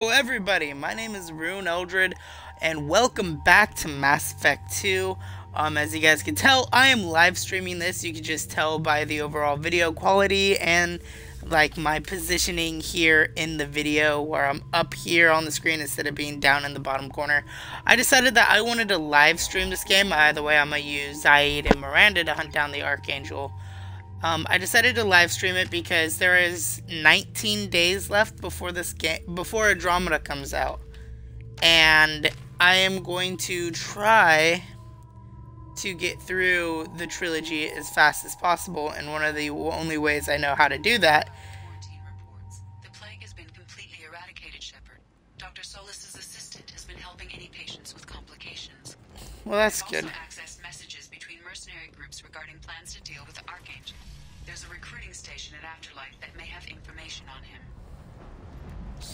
Hello everybody, my name is Ryunn Eldred, and welcome back to Mass Effect 2. Um, as you guys can tell, I am live streaming this, you can just tell by the overall video quality and like my positioning here in the video where I'm up here on the screen instead of being down in the bottom corner. I decided that I wanted to live stream this game, either way I'm going to use Zaeed and Miranda to hunt down the Archangel. Um, I decided to live stream it because there is 19 days left before this game before Andromeda comes out, and I am going to try to get through the trilogy as fast as possible. And one of the only ways I know how to do that. The plague has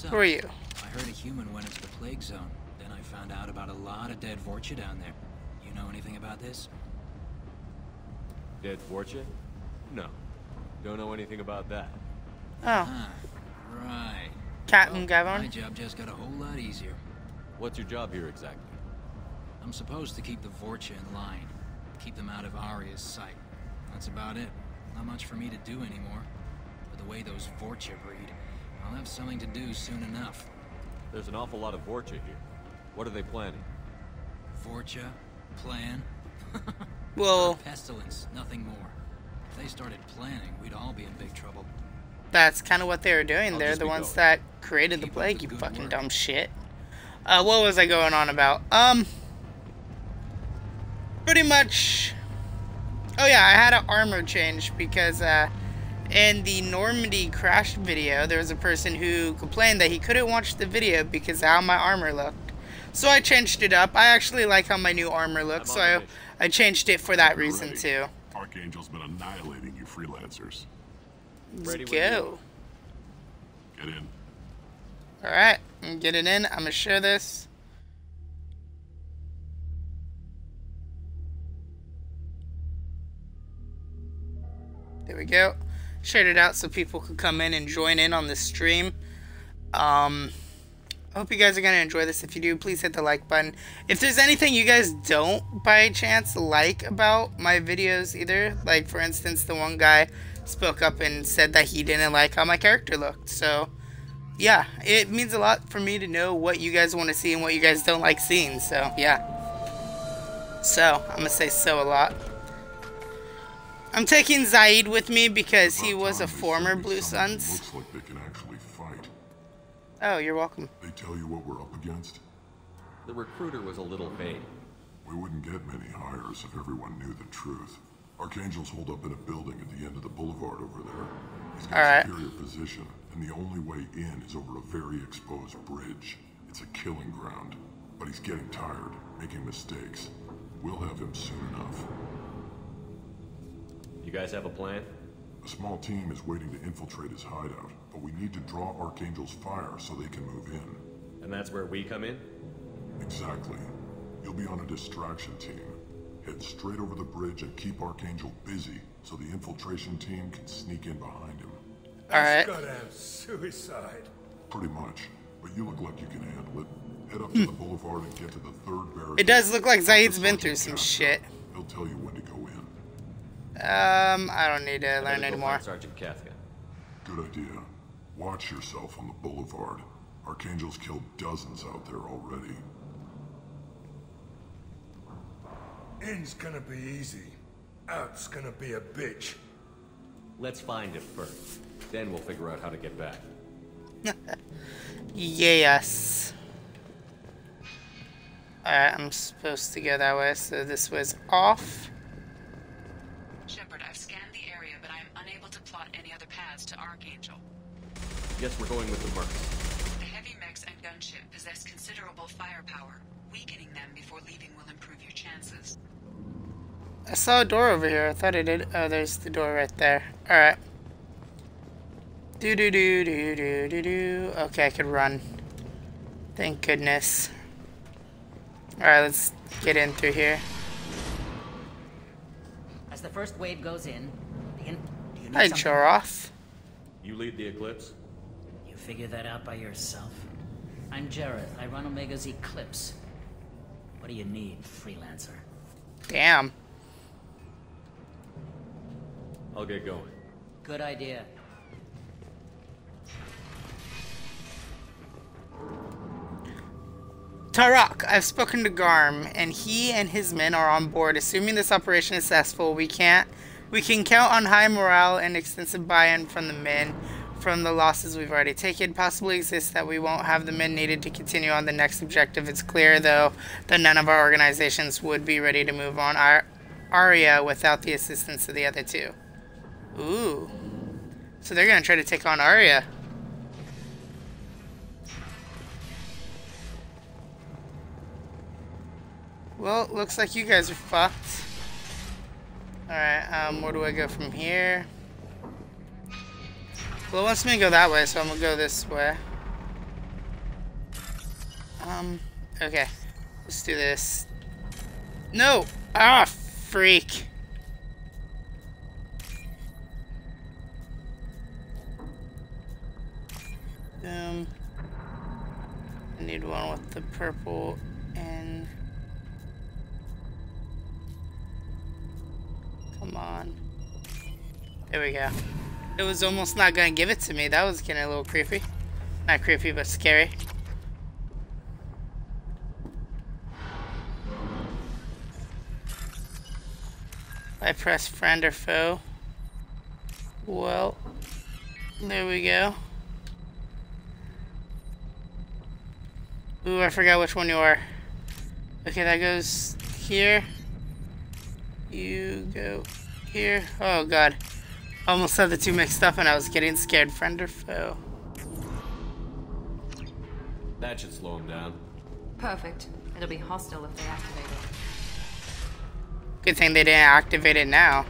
So, Who are you? I heard a human went into the plague zone. Then I found out about a lot of dead Vorcha down there. You know anything about this? Dead fortune? No. Don't know anything about that. Oh, Huh. Right. Captain My Gavon. job just got a whole lot easier. What's your job here exactly? I'm supposed to keep the Vorcha in line. Keep them out of Aria's sight. That's about it. Not much for me to do anymore. But the way those Vorcha breed, I'll have something to do soon enough. There's an awful lot of Vorcha here. What are they planning? Vorcha? Plan? Well, Pestilence, nothing more. If they started planning, we'd all be in big trouble. that's kind of what they were doing. I'll They're the ones going. that created the Keep up plague, the you fucking work. dumb shit. Uh, what was I going on about? Um, pretty much. Oh yeah, I had an armor change because uh, in the Normandy crash video, there was a person who complained that he couldn't watch the video because of how my armor looked. So I changed it up. I actually like how my new armor looks, so I. I changed it for that Get reason ready. too. Archangel's been annihilating you freelancers. Let's Ready when go. Get in. Alright, I'm getting in. I'm gonna share this. There we go. Shared it out so people could come in and join in on the stream. Um, I hope you guys are gonna enjoy this. If you do, please hit the like button. If there's anything you guys don't by chance like about my videos either, like for instance, the one guy spoke up and said that he didn't like how my character looked. So, yeah, it means a lot for me to know what you guys want to see and what you guys don't like seeing. So, yeah. So, I'm going to say so a lot. I'm taking Zaeed with me because he was a former Blue Suns. Looks like they can actually fight. Oh, you're welcome. They tell you what we're up against. The recruiter was a little vague. We wouldn't get many hires if everyone knew the truth. Archangel's holed up in a building at the end of the boulevard over there. He's got Alright. a superior position, and the only way in is over a very exposed bridge. It's a killing ground. But he's getting tired, making mistakes. We'll have him soon enough. You guys have a plan? A small team is waiting to infiltrate his hideout, but we need to draw Archangel's fire so they can move in. And that's where we come in? Exactly. You'll be on a distraction team. Head straight over the bridge and keep Archangel busy so the infiltration team can sneak in behind him. Alright. Gotta have suicide. Pretty much. But you look like you can handle it. Head up to the hmm. boulevard and get to the third barricade. It does look like Talk to Zaeed's been through some Casper. shit. He'll tell you when to go in. Um, I don't need to I learn anymore. find Sergeant Cathka. Good idea. Watch yourself on the boulevard. Archangel's killed dozens out there already. In's gonna be easy. Out's gonna be a bitch. Let's find it first. Then we'll figure out how to get back. Yes. Alright, I'm supposed to go that way, so this was off. Shepard, I've scanned the area, but I'm unable to plot any other paths to Archangel. Guess we're going with the Mercs. The heavy mechs and gunship possess considerable firepower. Weakening them before leaving will improve your chances. I saw a door over here. I thought I did. Oh, there's the door right there. Alright. Do do do do do do do. Okay, I could run. Thank goodness. Alright, let's get in through here. As the first wave goes in, do you, do you need Hi, something? Jaroth. You lead the Eclipse? You figure that out by yourself? I'm Jaroth. I run Omega's Eclipse. What do you need, freelancer? Damn. I'll get going. Good idea. Tarak, I've spoken to Garm, and he and his men are on board. Assuming this operation is successful, we can't we can count on high morale and extensive buy-in from the men from the losses we've already taken. Possibly exists that we won't have the men needed to continue on the next objective. It's clear, though, that none of our organizations would be ready to move on Ar Aria without the assistance of the other two. Ooh. So they're going to try to take on Aria. Well, looks like you guys are fucked. Alright, um, where do I go from here? Well, it wants me to go that way, so I'm gonna go this way. Um, okay. Let's do this. No! Ah, freak! Um, I need one with the purple and... Come on. There we go. It was almost not gonna give it to me. That was getting a little creepy. Not creepy, but scary. I press friend or foe. Well, there we go. Ooh, I forgot which one you are. Okay, that goes here. You go here. Oh god. Almost had the two mixed up and I was getting scared. Friend or foe? That should slow him down. Perfect. It'll be hostile if they activate it. Good thing they didn't activate it now.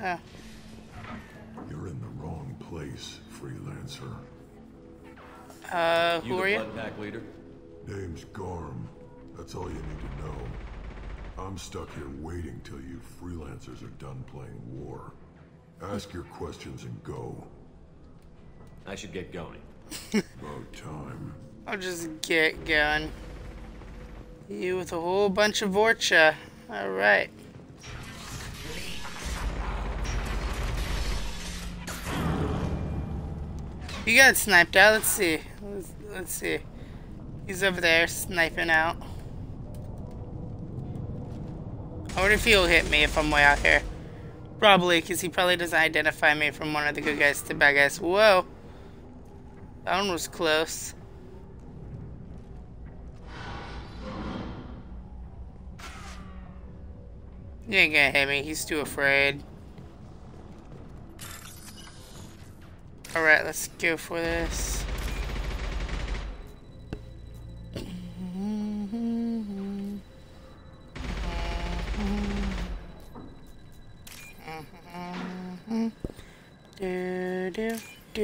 Oh. You're in the wrong place, freelancer. Uh, You who are you? pack leader? Name's Garm. That's all you need to know. I'm stuck here waiting till you freelancers are done playing war. Ask your questions and go. I should get going. About time. I'll just get going. You with a whole bunch of Vorcha. Alright. You got sniped out. Let's see. Let's, let's see. He's over there sniping out. I wonder if he'll hit me if I'm way out here. Probably, because he probably doesn't identify me from one of the good guys to bad guys. Whoa. That one was close. He ain't gonna hit me. He's too afraid. Alright, let's go for this.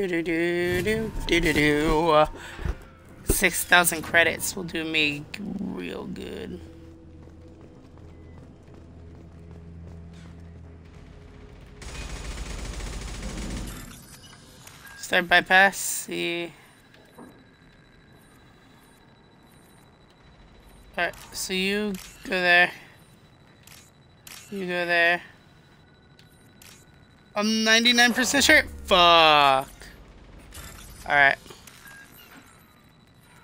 Do do do do do do. Six thousand credits will do me real good. Start bypass. See. Alright, so you go there. You go there. I'm 99% sure. Fuck. Alright.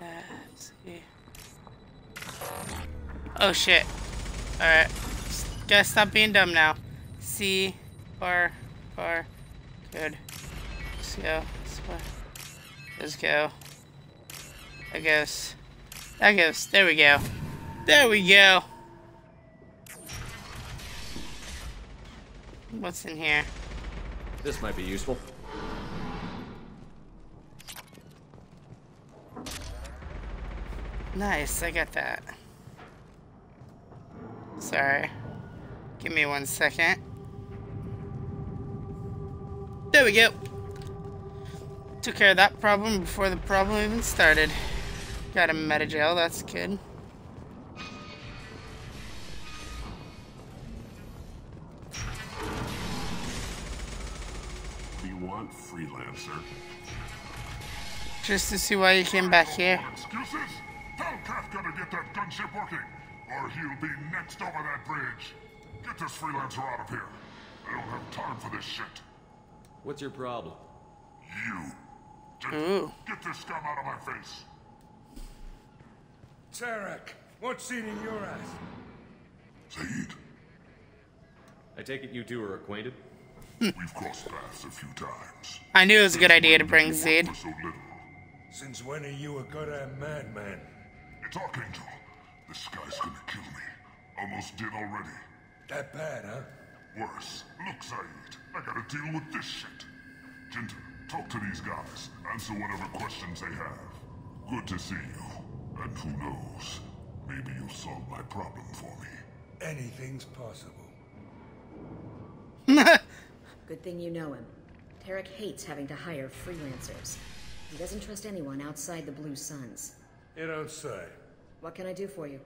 Let's see. Oh shit. Alright. Gotta stop being dumb now. C. Bar. Bar. Good. Let's go. This way. Let's go. That goes. That goes. There we go. There we go. What's in here? This might be useful. Nice, I got that. Sorry. Give me one second. There we go. Took care of that problem before the problem even started. Got a metagel, that's good. do you want, freelancer? Just to see why you came back here. Excuses? Tell Cathka to get that gunship working, or he'll be next over that bridge. Get this freelancer out of here. I don't have time for this shit. What's your problem? You. Just Ooh. get this scum out of my face. Tarak, what's eating your ass? Zaeed, I take it you two are acquainted? we've crossed paths a few times. I knew it was a good idea to bring Zed. So. Since when are you a good goddamn madman? It's Archangel. This guy's gonna kill me. Almost did already. That bad, huh? Worse. Look, Zaeed, I gotta deal with this shit. Jentha, talk to these guys. Answer whatever questions they have. Good to see you. And who knows, maybe you'll solve my problem for me. Anything's possible. Good thing you know him. Tarak hates having to hire freelancers. He doesn't trust anyone outside the Blue Suns. You don't say. What can I do for you?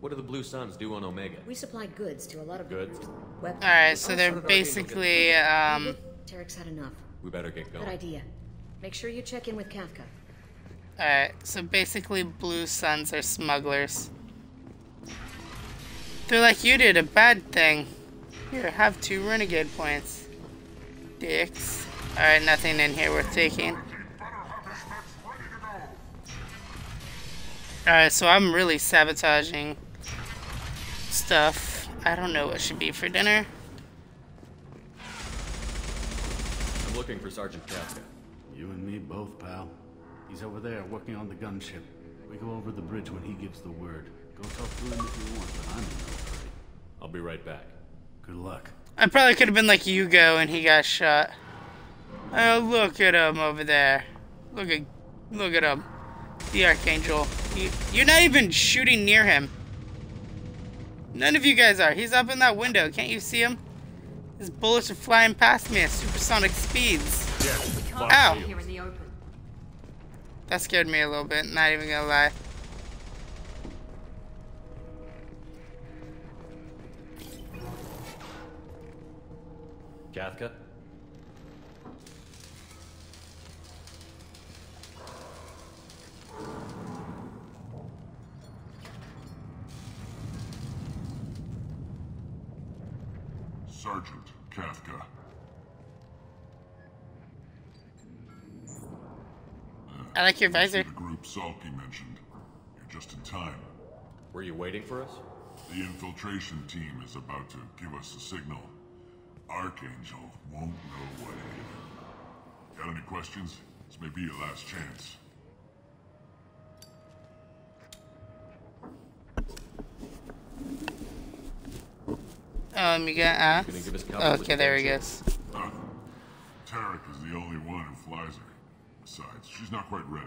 What do the Blue Suns do on Omega? We supply goods to a lot of the Goods? weapons. Alright, so they're basically, um, Tarak's had enough. We better get going. Good idea. Make sure you check in with Cathka. alright, so basically Blue Suns are smugglers. They're like, you did a bad thing. Here, have two renegade points. Dicks. Alright, nothing in here worth taking. Alright, so I'm really sabotaging stuff. I don't know what should be for dinner. I'm looking for Sergeant Cathka. You and me both, pal. He's over there working on the gunship. We go over the bridge when he gives the word. Go talk to him if you want, but I'm in no hurry. I'll be right back. Good luck. I probably could have been like Hugo and he got shot. Oh, look at him over there. Look at, look at him. The Archangel. You, you're not even shooting near him. None of you guys are. He's up in that window. Can't you see him? His bullets are flying past me at supersonic speeds. Yeah, Ow! Here in the open. That scared me a little bit, not even gonna lie. Cathka? Sergeant Cathka. I like your visor. The group Salky mentioned. You're just in time. Were you waiting for us? The infiltration team is about to give us a signal. Archangel won't know what hit him. Got any questions? This may be your last chance. Um, you got ass? Gonna give us cover with Okay, there he goes. Huh. Tarak is the only one who flies her. Besides, she's not quite ready.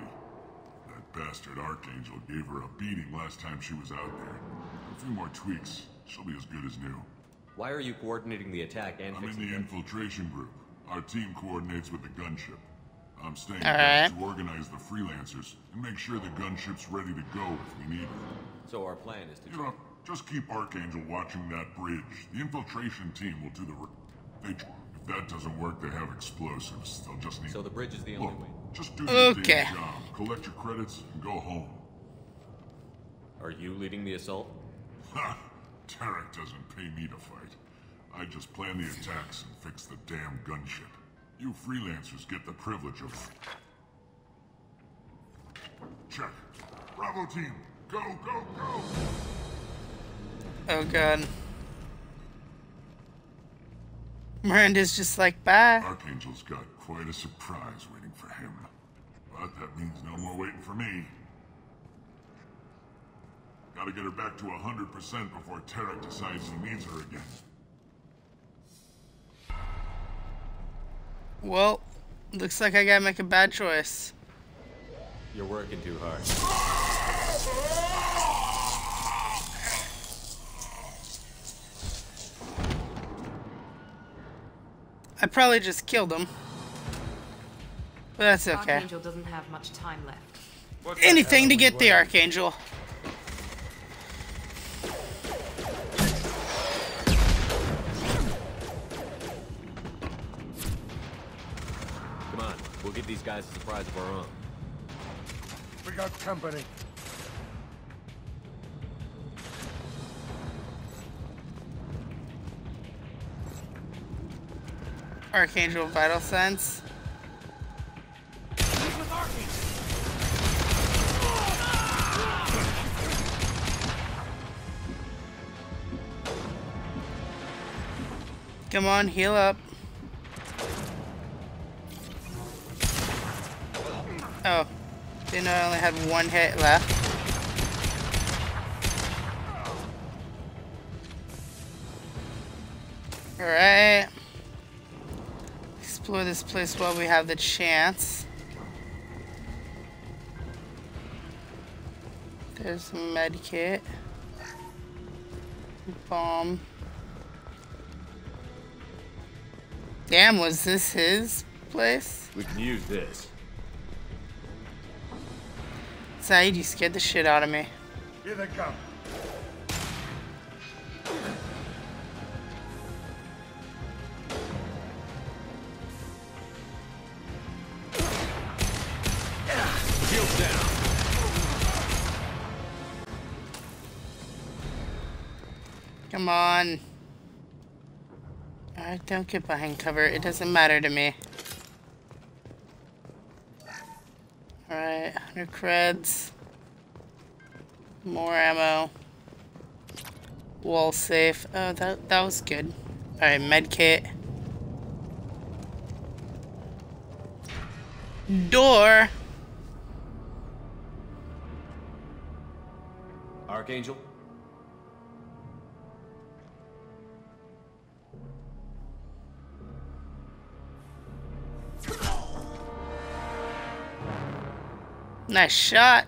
That bastard Archangel gave her a beating last time she was out there. A few more tweaks, she'll be as good as new. Why are you coordinating the attack and I'm in the it? infiltration group. Our team coordinates with the gunship. I'm staying All right. to organize the freelancers and make sure the gunship's ready to go if we need it. So our plan is to... You know, just keep Archangel watching that bridge. The infiltration team will do the. re- They, if that doesn't work, they have explosives. They'll just need. So the bridge is the only Look, way. just do the Okay. damn job. Collect your credits and go home. Are you leading the assault? Ha! Tarak doesn't pay me to fight. I just plan the attacks and fix the damn gunship. You freelancers get the privilege of. Check. Bravo team, go, go, go! Oh god. Miranda's just like, bye. Archangel's got quite a surprise waiting for him. But that means no more waiting for me. Gotta get her back to 100% before Tarak decides he needs her again. Well, looks like I gotta make a bad choice. You're working too hard. I probably just killed him. But that's okay. Archangel doesn't have much time left. Anything to get the Archangel. Come on, we'll give these guys a surprise of our own. We got company. Archangel Vital Sense. Come on, heal up. Oh, didn't know I only had one hit left. Alright. Explore this place while we have the chance. There's a med kit. Bomb. Damn, was this his place? We can use this. Zaeed, you scared the shit out of me. Here they come. Don't get behind cover. It doesn't matter to me. Alright, 100 creds. More ammo. Wall safe. Oh, that, that was good. Alright, medkit. Door. Archangel? Nice shot.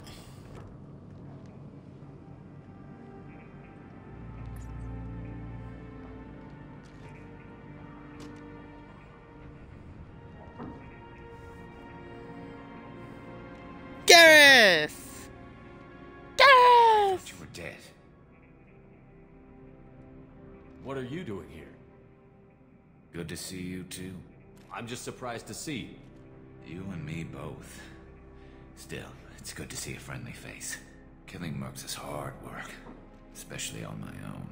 Garrus! Garrus! You were dead. What are you doing here? Good to see you too. I'm just surprised to see you. You and me both. Still, it's good to see a friendly face. Killing mercs is hard work, especially on my own.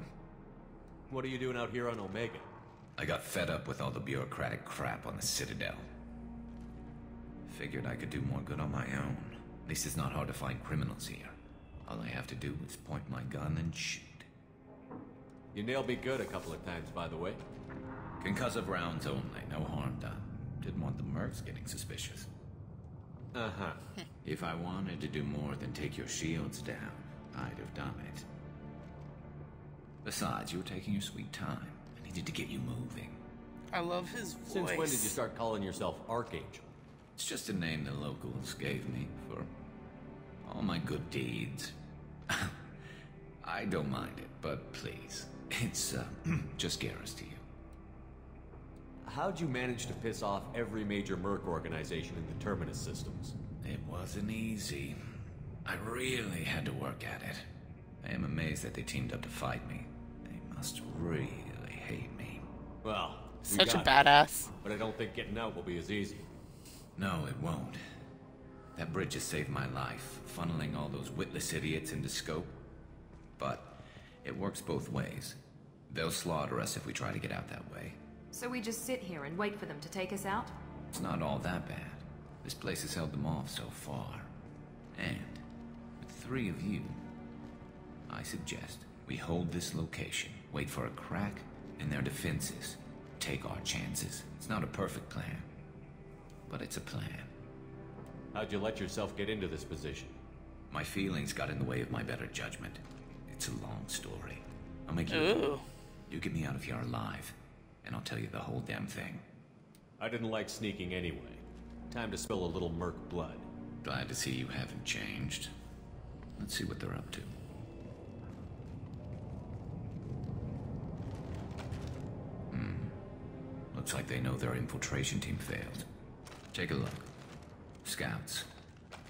What are you doing out here on Omega? I got fed up with all the bureaucratic crap on the Citadel. Figured I could do more good on my own. At least it's not hard to find criminals here. All I have to do is point my gun and shoot. You nailed me good a couple of times, by the way. Concussive rounds only, no harm done. Didn't want the mercs getting suspicious. Uh-huh. If I wanted to do more than take your shields down, I'd have done it. Besides, you were taking your sweet time. I needed to get you moving. I love his voice. Since when did you start calling yourself Archangel? It's just a name the locals gave me for all my good deeds. I don't mind it, but please, it's uh, just Garrus to you. How'd you manage to piss off every major merc organization in the Terminus systems? It wasn't easy. I really had to work at it. I am amazed that they teamed up to fight me. They must really hate me. Well, we Such a got it. badass. But I don't think getting out will be as easy. No, it won't. That bridge has saved my life, funneling all those witless idiots into scope. But it works both ways. They'll slaughter us if we try to get out that way. So we just sit here and wait for them to take us out? It's not all that bad. This place has held them off so far. And with three of you, I suggest we hold this location, wait for a crack in their defenses, take our chances. It's not a perfect plan, but it's a plan. How'd you let yourself get into this position? My feelings got in the way of my better judgment. It's a long story. I'll make you. Ooh. You get me out of here alive, and I'll tell you the whole damn thing. I didn't like sneaking anyway. Time to spill a little merc blood. Glad to see you haven't changed. Let's see what they're up to. Hmm. Looks like they know their infiltration team failed. Take a look. Scouts.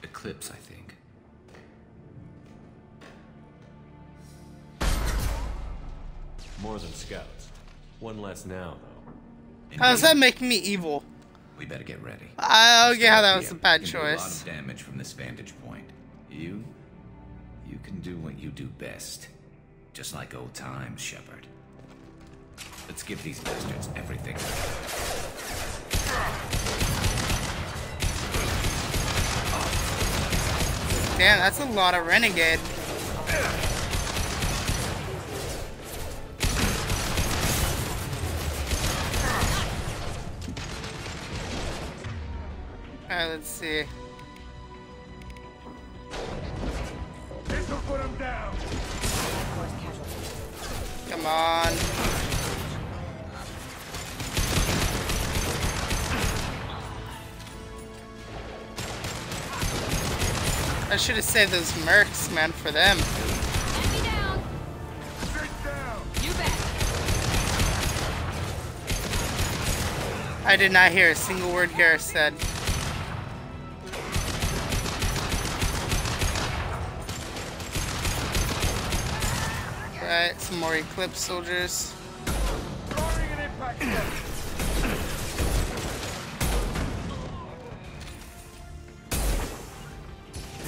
Eclipse, I think. More than scouts. One less now, though. How does that make me evil? We better get ready. I don't get how that was a bad We can do A lot choice. of damage from this vantage point. You, you can do what you do best, just like old times, Shepard. Let's give these bastards everything. Damn, that's a lot of renegade. Let's see. This'll put him down. Come on. I should have saved those mercs, man, for them. I did not hear a single word Garrus said. Some more Eclipse soldiers. Throwing an impact stun.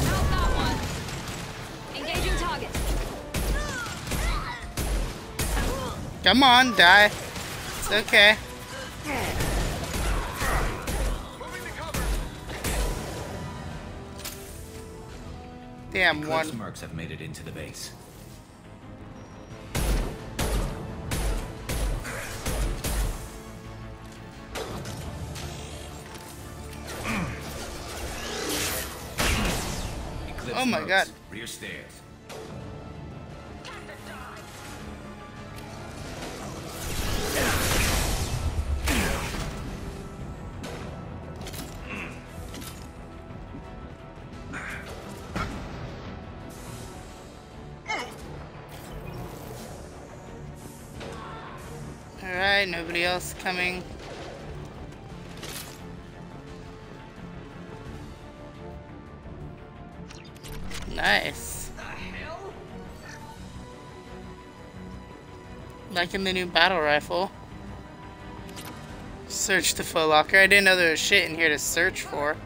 Out that one. Engaging target. Come on, die. It's okay. Moving to cover. Damn, one. Eclipse mercs have made it into the base. Oh my God. Rear stairs. Alright, nobody else coming. Nice. Like in the new battle rifle. Search the foot locker. I didn't know there was shit in here to search for.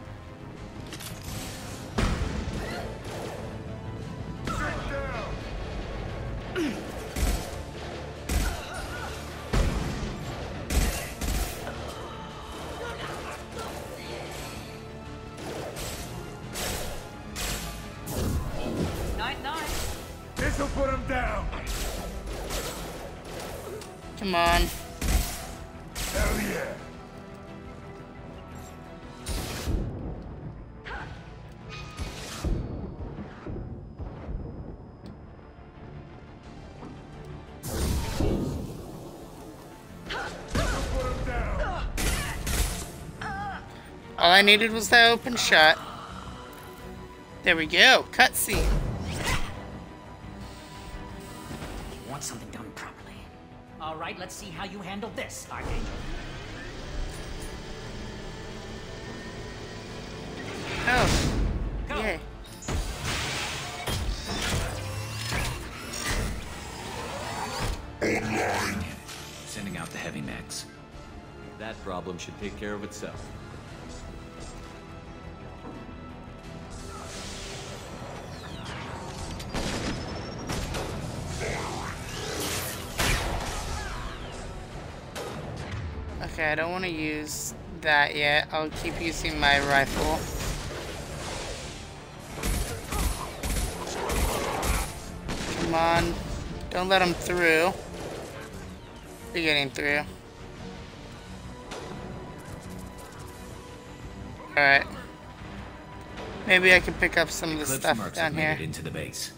Needed was that open shot. There we go. Cutscene. You want something done properly. All right, let's see how you handle this, Archangel. Oh. Go. Yay. Sending out the heavy mechs. That problem should take care of itself. I don't want to use that yet. I'll keep using my rifle. Come on. Don't let them through. You're getting through. Alright. Maybe I can pick up some of the Eclipse stuff down here. into the base.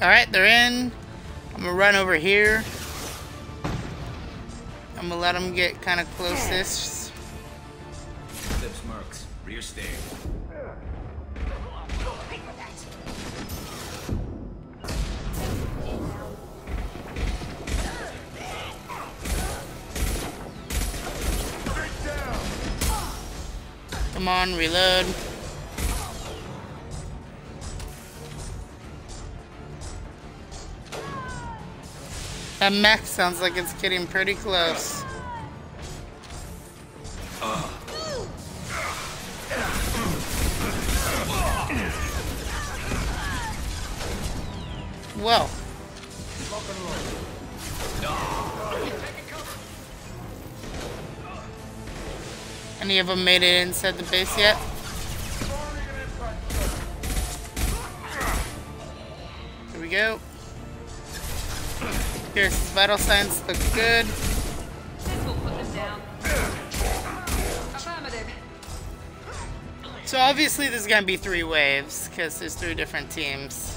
Alright, they're in. I'm gonna run over here. I'm gonna let them get kind of closest. Eclipse mercs, rear stairs. Sit down. Come on, reload. That mech sounds like it's getting pretty close. Well. Any of them made it inside the base yet? Here we go. Here's his vital signs look good. So obviously there's gonna be three waves, because there's three different teams.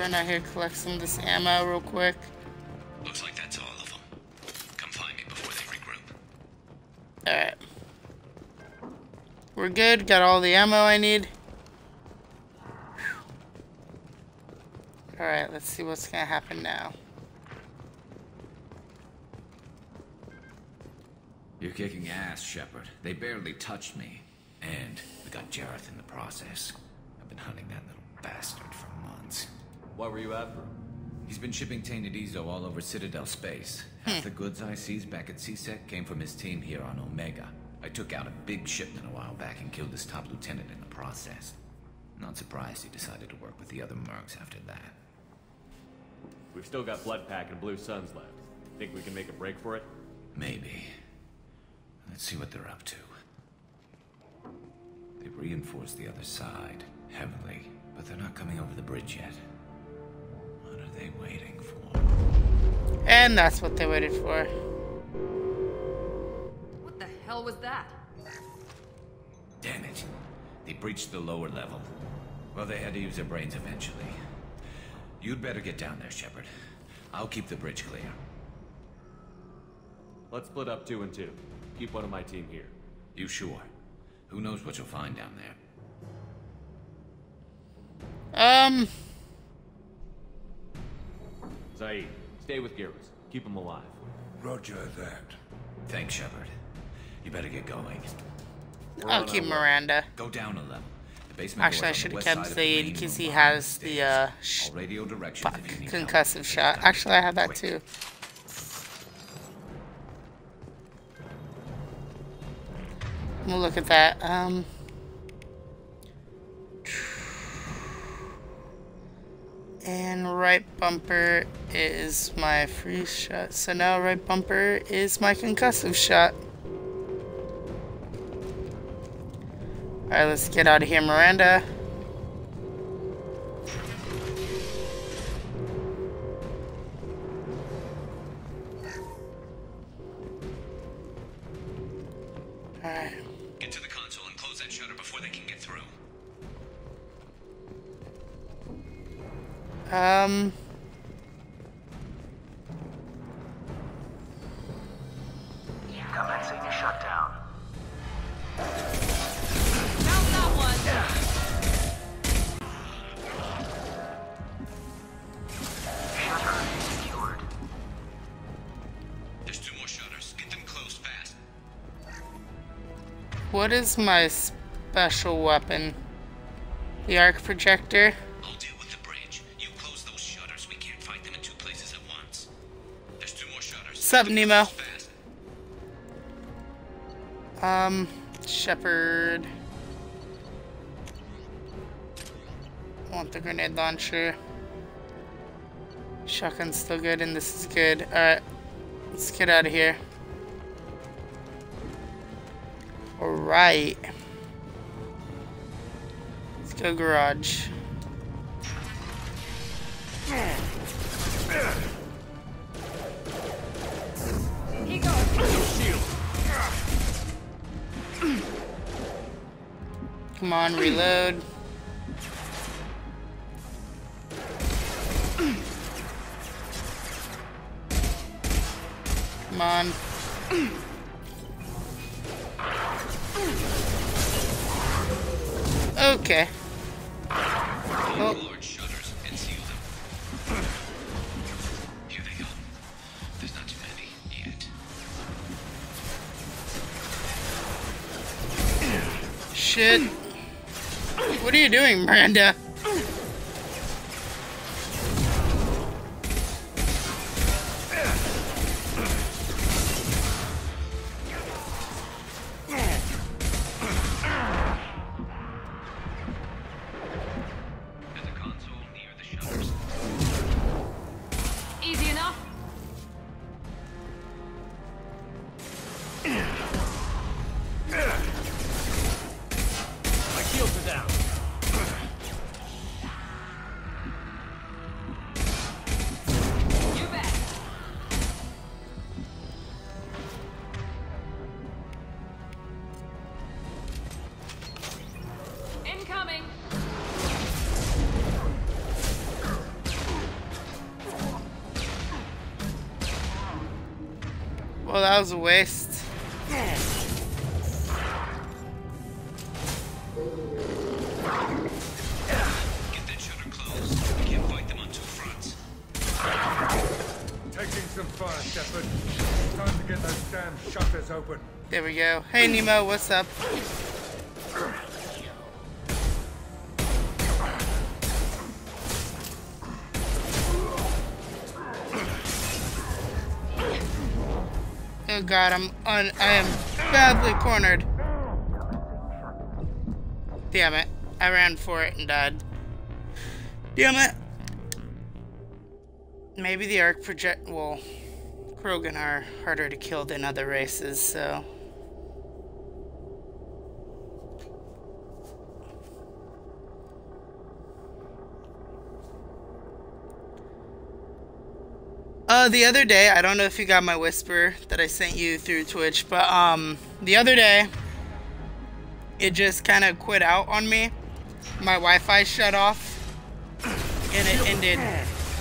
Run out here, collect some of this ammo real quick. Looks like that's all of them. Come find me before they regroup. Alright. We're good, got all the ammo I need. Alright, let's see what's gonna happen now. You're kicking ass, Shepard. They barely touched me. And we got Jaroth in the process. I've been hunting that little bastard for months. Why were you after him? He's been shipping tainted eezo all over Citadel space. Hmm. Half the goods I seized back at C-Sec came from his team here on Omega. I took out a big shipment a while back and killed his top lieutenant in the process. Not surprised he decided to work with the other mercs after that. We've still got Blood Pack and Blue Suns left. Think we can make a break for it? Maybe. Let's see what they're up to. They've reinforced the other side, heavily, but they're not coming over the bridge yet. What are they waiting for? And that's what they waited for. What the hell was that? Damn it. They breached the lower level. Well, they had to use their brains eventually. You'd better get down there, Shepard. I'll keep the bridge clear. Let's split up two and two. Keep one of my team here. You sure? Who knows what you'll find down there? Um, Zaeed, stay with Garrus. Keep him alive. Roger that. Thanks, Shepard. You better get going. I'll keep Miranda. Go down a level. The basement Actually, I should have kept side Zaeed because he has the uh, sh radio directions fuck, if you need help. concussive shot. Actually, I have that too. We'll look at that. Um, and right bumper is my free shot. So now right bumper is my concussive shot. Alright, let's get out of here, Miranda. Is my special weapon? The arc projector? I'll deal with the bridge. You close those shutters. We can't fight them in two places at once. There's two more shutters. Sup, Nemo? Um, Shepard. Want the grenade launcher. Shotgun's still good, and this is good. Alright, let's get out of here. Alright. Let's go garage. Come on, reload. Miranda? Damn shutters open. There we go. Hey, Nemo, what's up? God, I'm on. I am badly cornered. Damn it. I ran for it and died. Damn it. Maybe the arc project. Well, Krogan are harder to kill than other races, so. Uh, the other day, I don't know if you got my whisper that I sent you through Twitch, but um, the other day, it just kind of quit out on me. My Wi-Fi shut off, and it ended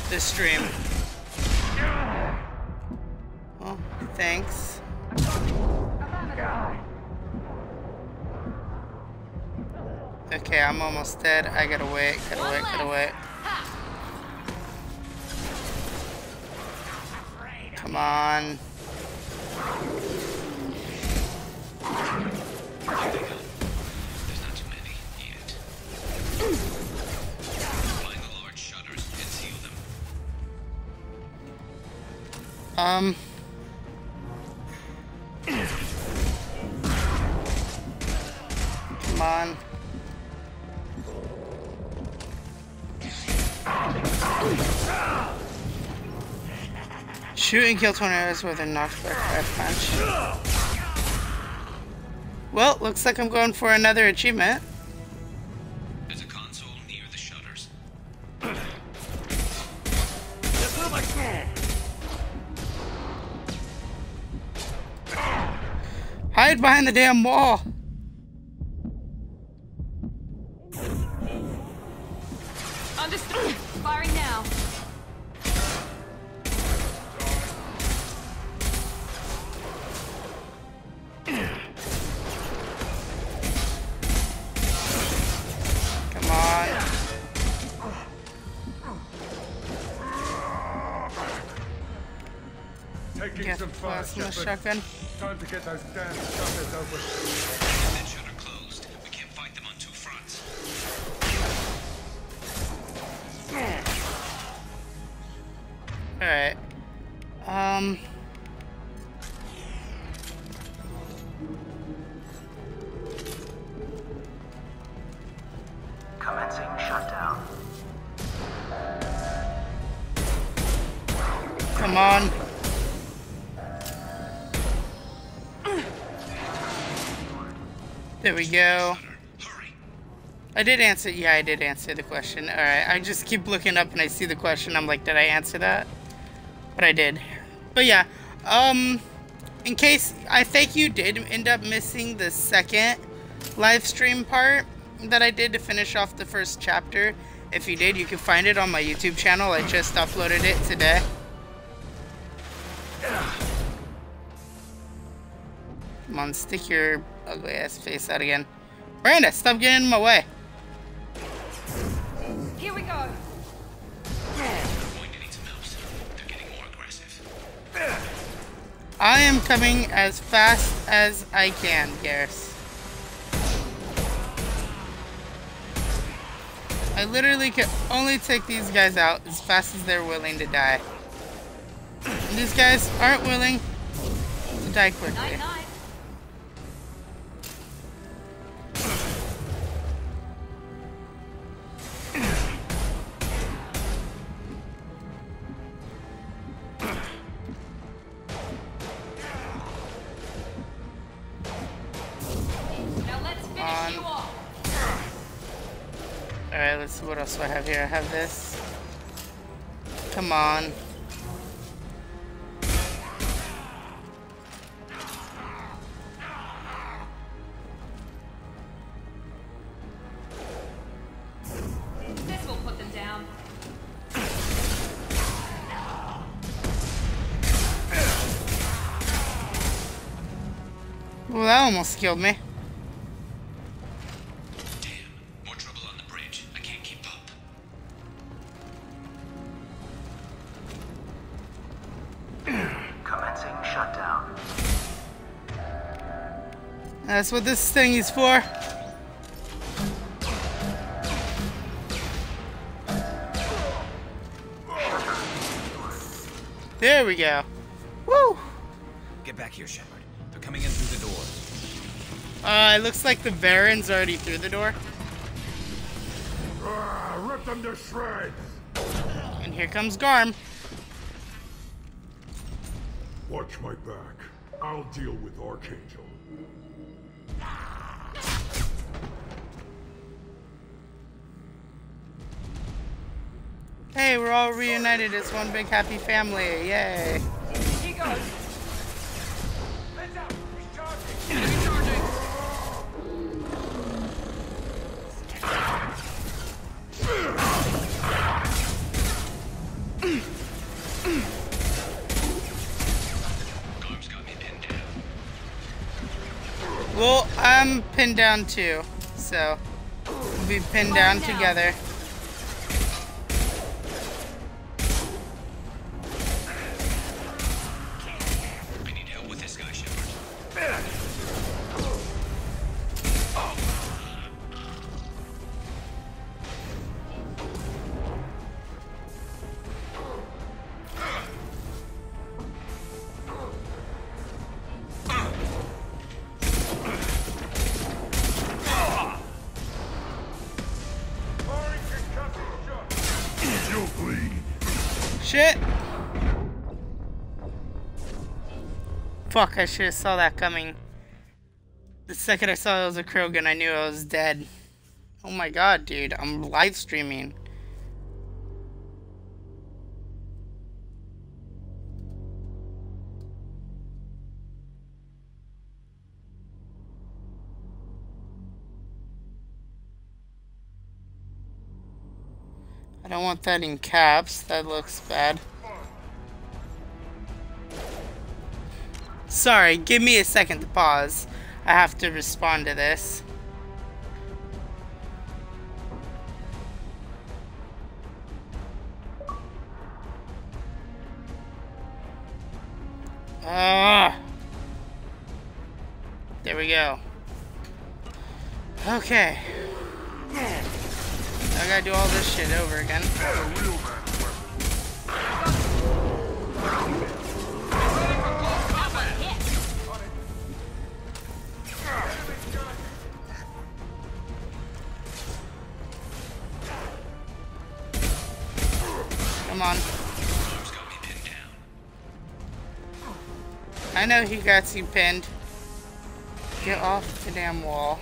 the stream. Well, thanks. Okay, I'm almost dead. I gotta wait, gotta wait, gotta wait. Seal them. Um. Come on. Shoot and kill tornadoes with a knockback five punch. Well, looks like I'm going for another achievement. There's a console near the shutters. Hide behind the damn wall. Shotgun. Time to get those damn shutters open. Go. I did answer. Yeah, I did answer the question. All right. I just keep looking up and I see the question. I'm like, did I answer that? But I did. But yeah. Um, in case I think you did end up missing the second live stream part that I did to finish off the first chapter. If you did, you can find it on my YouTube channel. I just uploaded it today. Come on, stick your ugly ass face out again. Miranda, stop getting in my way. Here we go. I am coming as fast as I can, Garrus. I literally can only take these guys out as fast as they're willing to die. And these guys aren't willing to die quickly. Do I have here. I have this. Come on. This will put them down. Well, that almost killed me. That's what this thing is for. There we go. Woo! Get back here, Shepard. They're coming in through the door. Uh, it looks like the Baron's already through the door. Ah, rip them to shreds! And here comes Garm. Watch my back. I'll deal with Archangel. All reunited It's one big happy family. Yay. Here goes. Well, I'm pinned down too, so we'll be pinned down together. Fuck, I should have saw that coming. The second I saw it was a Krogan, I knew I was dead. Oh my god, dude, I'm live streaming. I don't want that in caps, that looks bad. Sorry, give me a second to pause. I have to respond to this. Ah. There we go. Okay. I gotta do all this shit over again. Come on. I know he got you pinned. Get off the damn wall.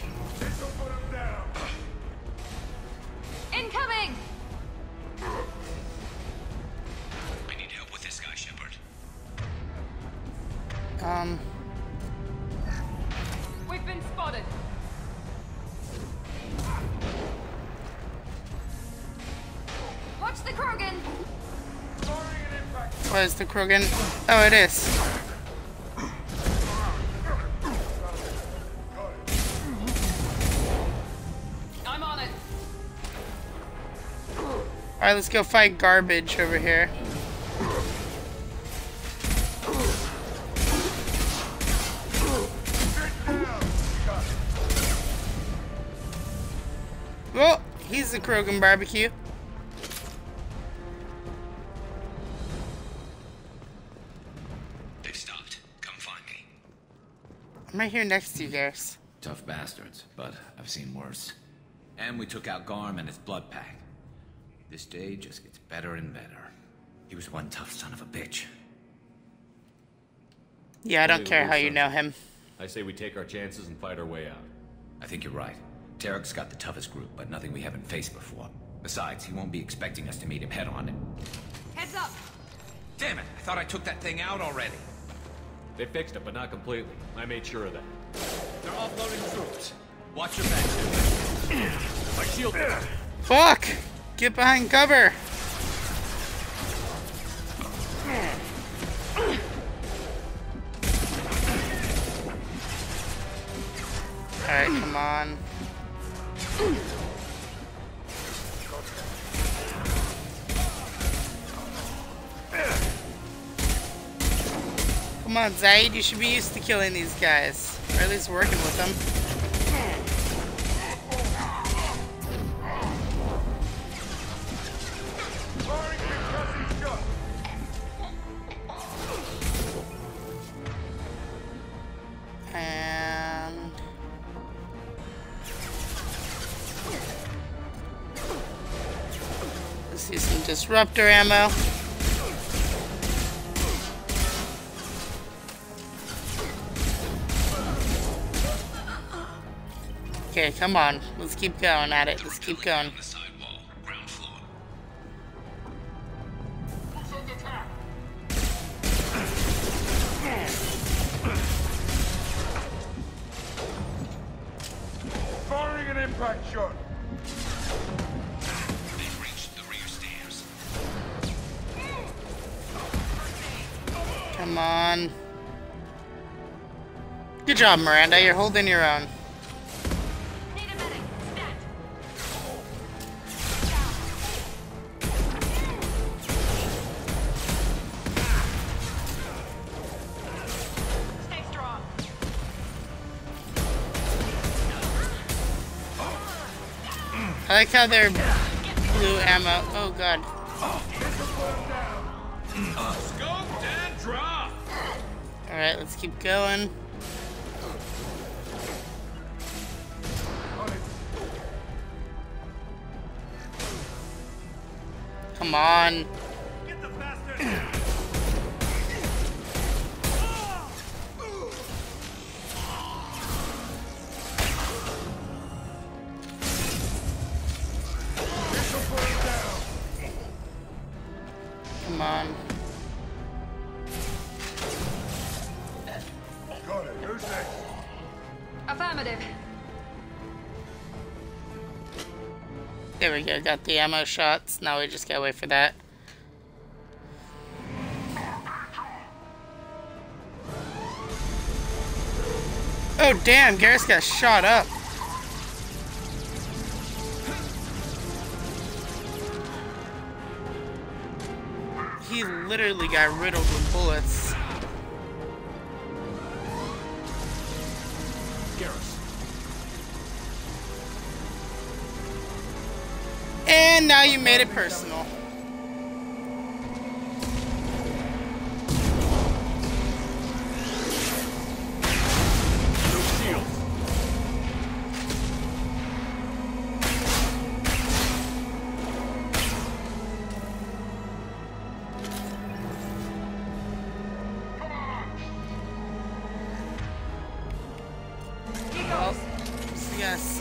Incoming! I need help with this guy, Shepard. Um, the Krogan? Oh, it is. I'm on it. All right, let's go fight garbage over here. Well, he's the Krogan barbecue. I'm right here next to you, Garrus. Tough bastards, but I've seen worse. And we took out Garm and his blood pack. This day just gets better and better. He was one tough son of a bitch. Yeah, I don't Maybe care how you know him. I say we take our chances and fight our way out. I think you're right. Tarak's got the toughest group, but nothing we haven't faced before. Besides, he won't be expecting us to meet him head on. Heads up! Damn it! I thought I took that thing out already. They fixed it, but not completely. I made sure of that. They're offloading troops. Watch your back. My shield. Fuck! Get behind cover! Alright, come on. Come on, Zaeed, you should be used to killing these guys. Or at least working with them. Disruptor ammo. Okay, come on. Let's keep going at it. Let's keep going. Firing an impact shot. They've reached the rear stairs. Come on. Good job, Miranda. You're holding your own. Like how they're blue ammo. Oh god. Alright, let's keep going. Come on. Got the ammo shots. Now we just gotta wait for that. Oh damn, Garrus got shot up. He literally got riddled with bullets. Made it personal.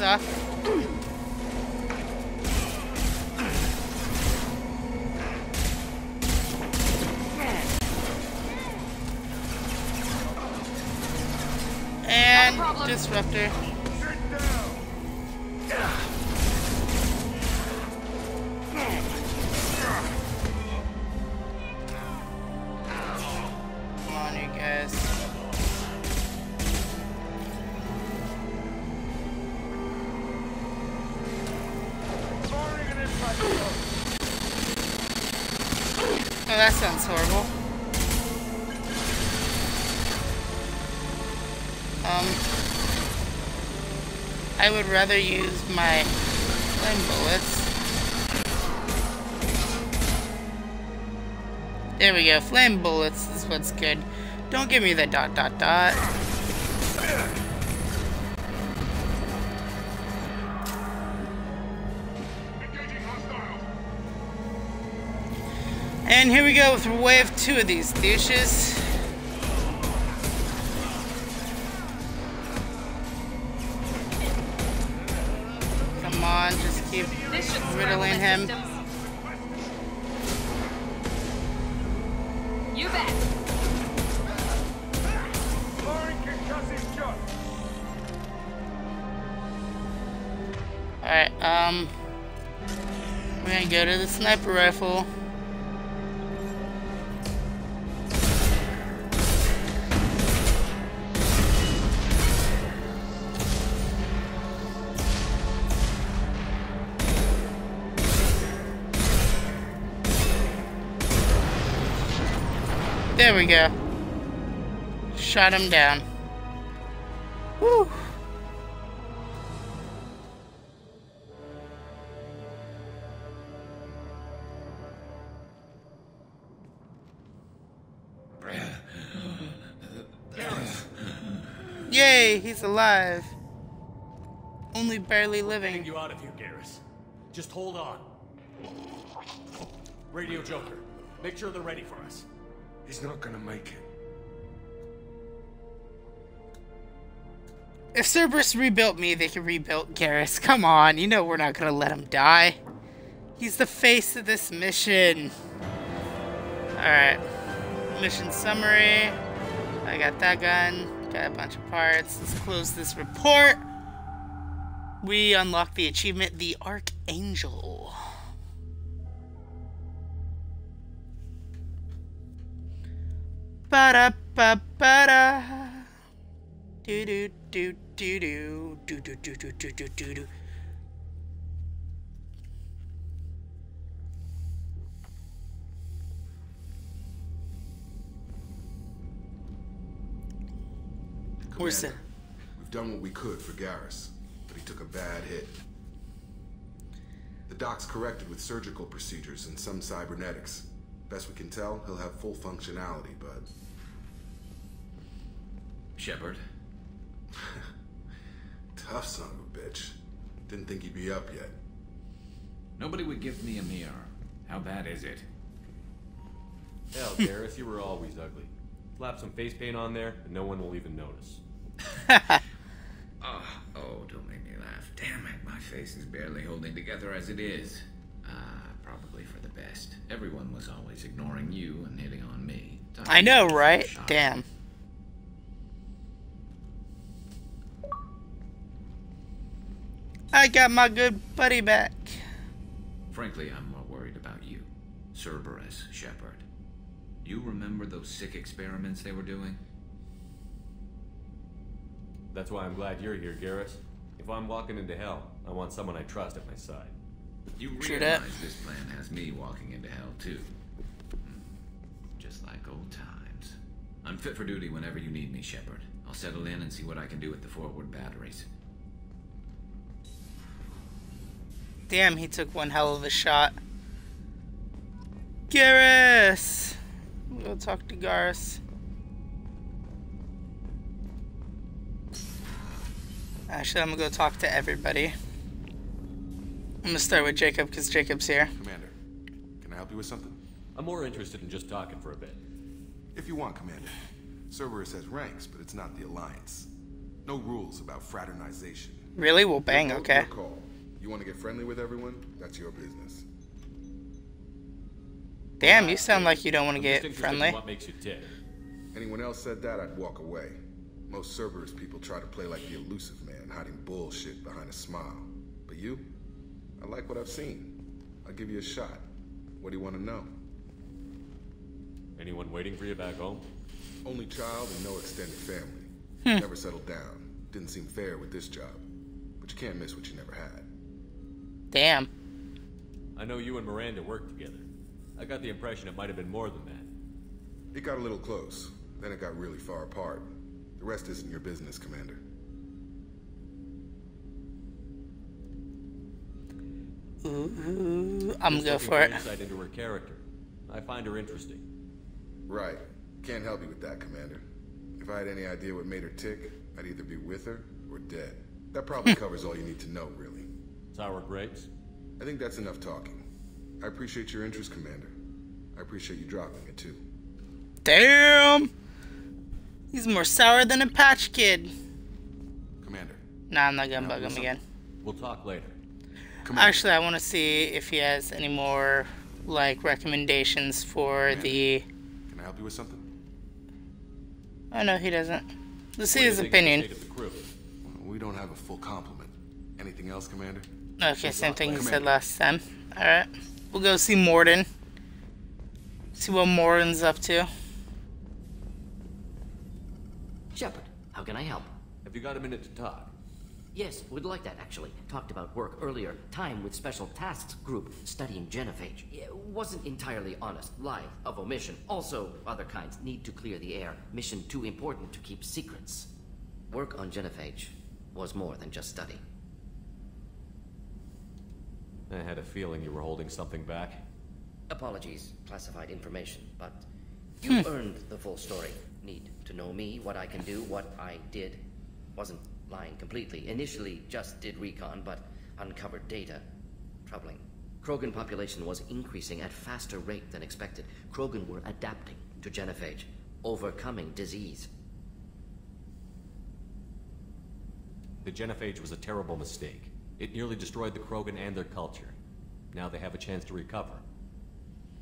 Shields. Disruptor. Would rather use my flame bullets. There we go, flame bullets is what's good. Don't give me the dot dot dot. And here we go with wave two of these douches. Riddling him. You bet. Alright, um... We're gonna go to the sniper rifle. There we go. Shot him down. Whew. Yay, he's alive. Only barely living. you out of here, Garrus. Just hold on. Radio Joker, make sure they're ready for us. He's not gonna make it. If Cerberus rebuilt me, they can rebuild Garrus. Come on, you know we're not gonna let him die. He's the face of this mission. Alright. Mission summary. I got that gun. Got a bunch of parts. Let's close this report. We unlock the achievement, the Archangel. Ba da ba ba da. Do do do do do do do do do do do do do. Where's the? Commander, We've done what we could for Garrus, but he took a bad hit. The doc's corrected with surgical procedures and some cybernetics. Best we can tell, he'll have full functionality, but Shepard, tough son of a bitch. Didn't think he'd be up yet. nobody would give me a mirror. How bad is it? Hell, Garrus, you were always ugly. Slap some face paint on there, and no one will even notice. Oh, oh, don't make me laugh. Damn it, my face is barely holding together as it is. Ah, probably for the best. Everyone was always ignoring you and hitting on me. Time I know, right? Damn. I got my good buddy back. Frankly, I'm more worried about you. Cerberus, Shepard. You remember those sick experiments they were doing? That's why I'm glad you're here, Garrus. If I'm walking into hell, I want someone I trust at my side. You realize that. this plan has me walking into hell, too. Hmm. Just like old times. I'm fit for duty whenever you need me, Shepard. I'll settle in and see what I can do with the forward batteries. Damn, he took one hell of a shot. Garrus! We'll talk to Garrus. Actually, I'm gonna go talk to everybody. I'm gonna start with Jacob because Jacob's here. Commander, can I help you with something? I'm more interested in just talking for a bit. If you want, Commander. Cerberus has ranks, but it's not the Alliance. No rules about fraternization. Really? Well, bang, Your okay. your call. You want to get friendly with everyone? That's your business. Damn, you uh, sound like you don't want to get just interested friendly. What makes you tick? Anyone else said that, I'd walk away. Most Cerberus people try to play like the Illusive Man, hiding bullshit behind a smile. But you? I like what I've seen. I'll give you a shot. What do you want to know? Anyone waiting for you back home? Only child and no extended family. Hmm. Never settled down. Didn't seem fair with this job. But you can't miss what you never had. Damn. I know you and Miranda worked together. I got the impression it might have been more than that. It got a little close. Then it got really far apart. The rest isn't your business, Commander. Ooh, I'm Just go looking for it. Insight into her character. I find her interesting. Right. Can't help you with that, Commander. If I had any idea what made her tick, I'd either be with her or dead. That probably covers all you need to know, really. Sour grapes? I think that's enough talking. I appreciate your interest, Commander. I appreciate you dropping it, too. Damn! He's more sour than a patch kid. Commander. Nah, I'm not gonna Now, bug him again. We'll talk later. Actually, I want to see if he has any more, like, recommendations for the... Can I help you with something? Oh, no, he doesn't. Let's see do his think of the opinion. state of the crew? We don't have a full complement. Anything else, Commander? Okay, same thing he said last time. Alright. We'll go see Mordin. See what Mordin's up to. Shepard, how can I help? Have you got a minute to talk? Yes, would like that actually. Talked about work earlier. Time with Special Tasks Group studying genophage. It wasn't entirely honest. Lie of omission. Also, other kinds need to clear the air. Mission too important to keep secrets. Work on genophage was more than just study. I had a feeling you were holding something back. Apologies, classified information, but you earned the full story. Need to know me, what I can do, what I did. Wasn't lying completely. Initially, just did recon, but uncovered data. Troubling. Krogan population was increasing at faster rate than expected. Krogan were adapting to genophage, overcoming disease. The genophage was a terrible mistake. It nearly destroyed the Krogan and their culture. Now they have a chance to recover.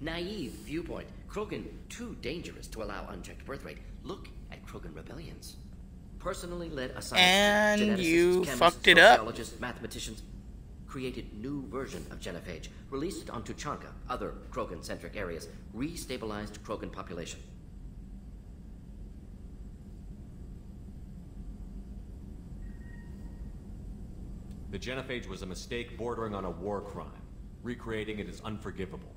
Naive viewpoint. Krogan too dangerous to allow unchecked birth rate. Look at Krogan rebellions. Personally led a science And geneticists, you chemists, fucked it up. mathematicians created new version of genophage, released it onto Tuchanka, other Krogan-centric areas, restabilized Krogan population. The genophage was a mistake bordering on a war crime. Recreating it is unforgivable.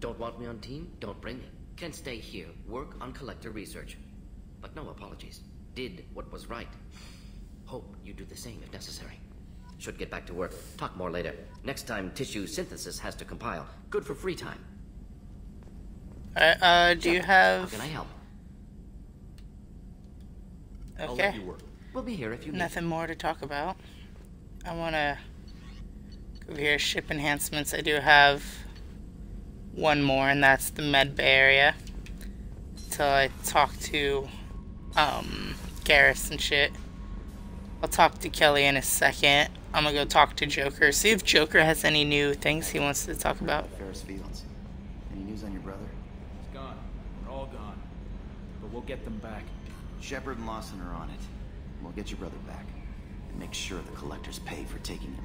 Don't want me on team? Don't bring me. Can stay here, work on collector research. But no apologies. Did what was right. Hope you do the same if necessary. Should get back to work. Talk more later. Next time tissue synthesis has to compile. Good for free time. Alright, uh, do you have... How have... can I help? Okay. We'll be here if you need. Nothing more to talk about. I want to go here, ship enhancements. I do have one more, and that's the med bay area. Until I talk to um, Garrus and shit. I'll talk to Kelly in a second. I'm gonna go talk to Joker. See if Joker has any new things he wants to talk about. Ferris Fields. Any news on your brother? He's gone. They're all gone. But we'll get them back. Shepard and Lawson are on it. We'll get your brother back. And make sure the collectors pay for taking him.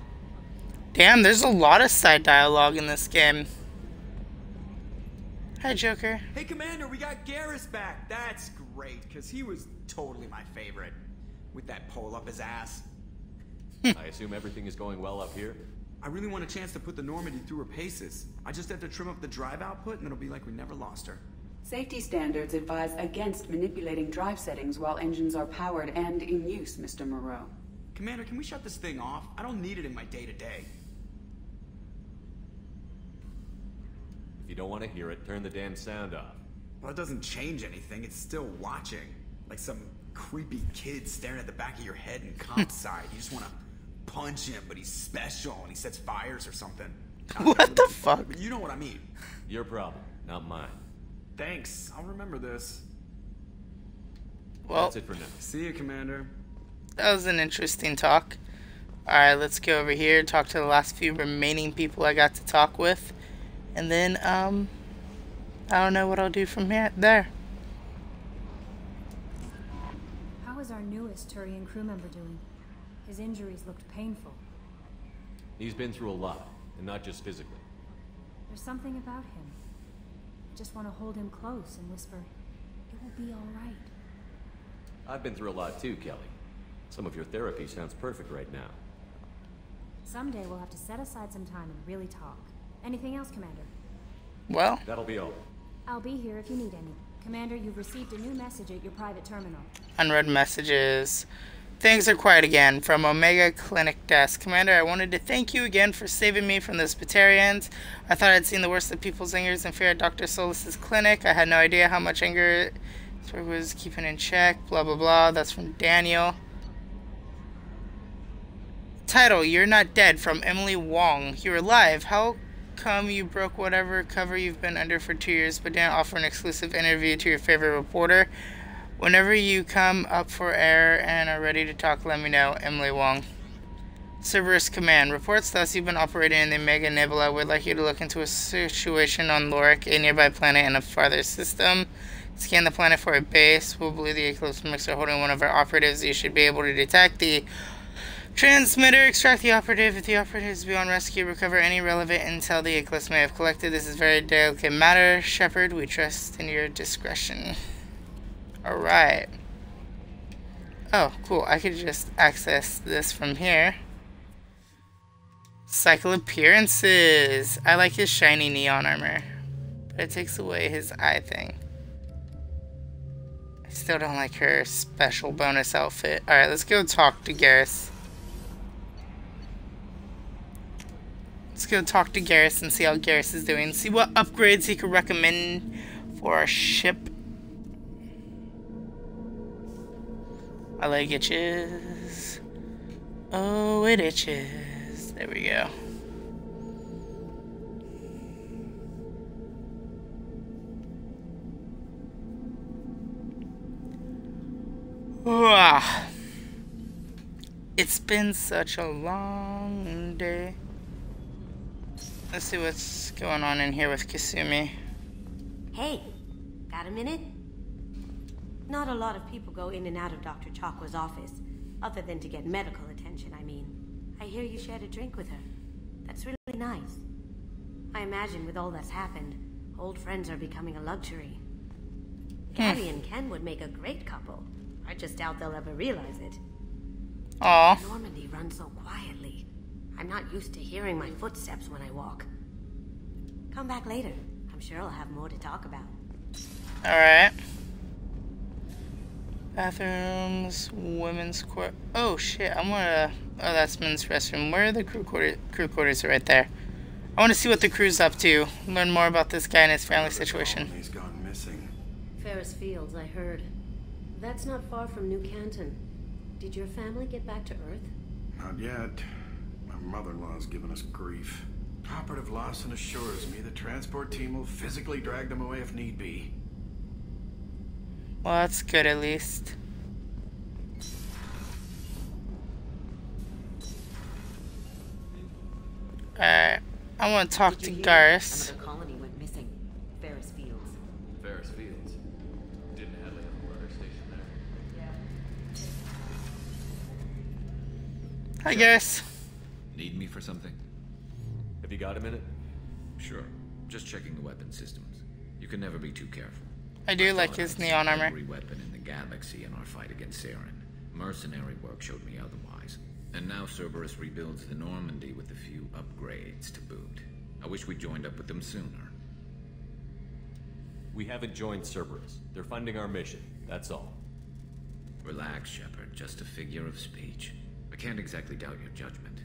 Damn, there's a lot of side dialogue in this game. Hi, Joker. Hey, Commander, we got Garrus back. That's great, because he was totally my favorite. With that pole up his ass. I assume everything is going well up here? I really want a chance to put the Normandy through her paces. I just have to trim up the drive output, and it'll be like we never lost her. Safety standards advise against manipulating drive settings while engines are powered and in use, Mr. Moreau. Commander, can we shut this thing off? I don't need it in my day-to-day. If you don't want to hear it, turn the damn sound off. Well, it doesn't change anything. It's still watching. Like some creepy kid staring at the back of your head in comp side. You just want to punch him, but he's special and he sets fires or something. What the fuck? But you know what I mean. Your problem, not mine. Thanks. I'll remember this. Well, That's it for now. See you, Commander. that was an interesting talk. Alright, let's go over here, and talk to the last few remaining people I got to talk with. And then, um, I don't know what I'll do from here, there. How is our newest Turian crew member doing? His injuries looked painful. He's been through a lot, and not just physically. There's something about him. I just want to hold him close and whisper, it will be all right. I've been through a lot too, Kelly. Some of your therapy sounds perfect right now. Someday we'll have to set aside some time and really talk. Anything else, Commander? Well, That'll be all. I'll be here if you need any. Commander, you've received a new message at your private terminal. unread messages. Things are quiet again from Omega Clinic Desk. Commander, I wanted to thank you again for saving me from those Batarians. I thought I'd seen the worst of people's angers and fear at Dr. Solus's clinic. I had no idea how much anger was keeping in check. Blah, blah, blah. That's from Daniel. Title, You're Not Dead from Emily Wong. You're alive. How come you broke whatever cover you've been under for two years but didn't offer an exclusive interview to your favorite reporter? Whenever you come up for air and are ready to talk, let me know. Emily Wong. Cerberus Command. Reports thus you've been operating in the Mega Nebula. We'd like you to look into a situation on Lorek, a nearby planet in a farther system. Scan the planet for a base. We'll believe the Eclipse Mixer holding one of our operatives. You should be able to detect the transmitter. Extract the operative. If the operative is beyond rescue, recover any relevant intel the Eclipse may have collected. This is very delicate matter. Shepard, we trust in your discretion. Alright. Oh, cool. I could just access this from here. Cycle appearances. I like his shiny neon armor. But it takes away his eye thing. I still don't like her special bonus outfit. Alright, let's go talk to Garrus. Let's go talk to Garrus and see how Garrus is doing. See what upgrades he could recommend for our ship. My leg itches. Oh, it itches. There we go. It's been such a long day. Let's see what's going on in here with Kasumi. Hey, got a minute? Not a lot of people go in and out of Dr. Chakwas' office, other than to get medical attention, I mean. I hear you shared a drink with her. That's really nice. I imagine with all that's happened, old friends are becoming a luxury. Hmm. Gabby and Ken would make a great couple. I just doubt they'll ever realize it. Aw. Normandy runs so quietly. I'm not used to hearing my footsteps when I walk. Come back later. I'm sure I'll have more to talk about. Alright. Bathrooms, women's court. Oh shit, I'm gonna. Oh, that's men's restroom. Where are the crew quarters? Crew quarters are right there. I want to see what the crew's up to. Learn more about this guy and his family situation. He's gone missing. Ferris Fields, I heard. That's not far from New Canton. Did your family get back to Earth? Not yet. My mother-in-law's giving us grief. Operative Lawson assures me the transport team will physically drag them away if need be. Well, that's good at least. Alright. I want to talk to Garrus. Another colony Need for something? Have you got a minute? Sure. Just checking the weapon systems. You can never be too careful. I do like his I'd neon seen armor. Every weapon in the galaxy in our fight against Saren. Mercenary work showed me otherwise. And now Cerberus rebuilds the Normandy with a few upgrades to boot. I wish we joined up with them sooner. We haven't joined Cerberus. They're funding our mission. That's all. Relax, Shepard. Just a figure of speech. I can't exactly doubt your judgment.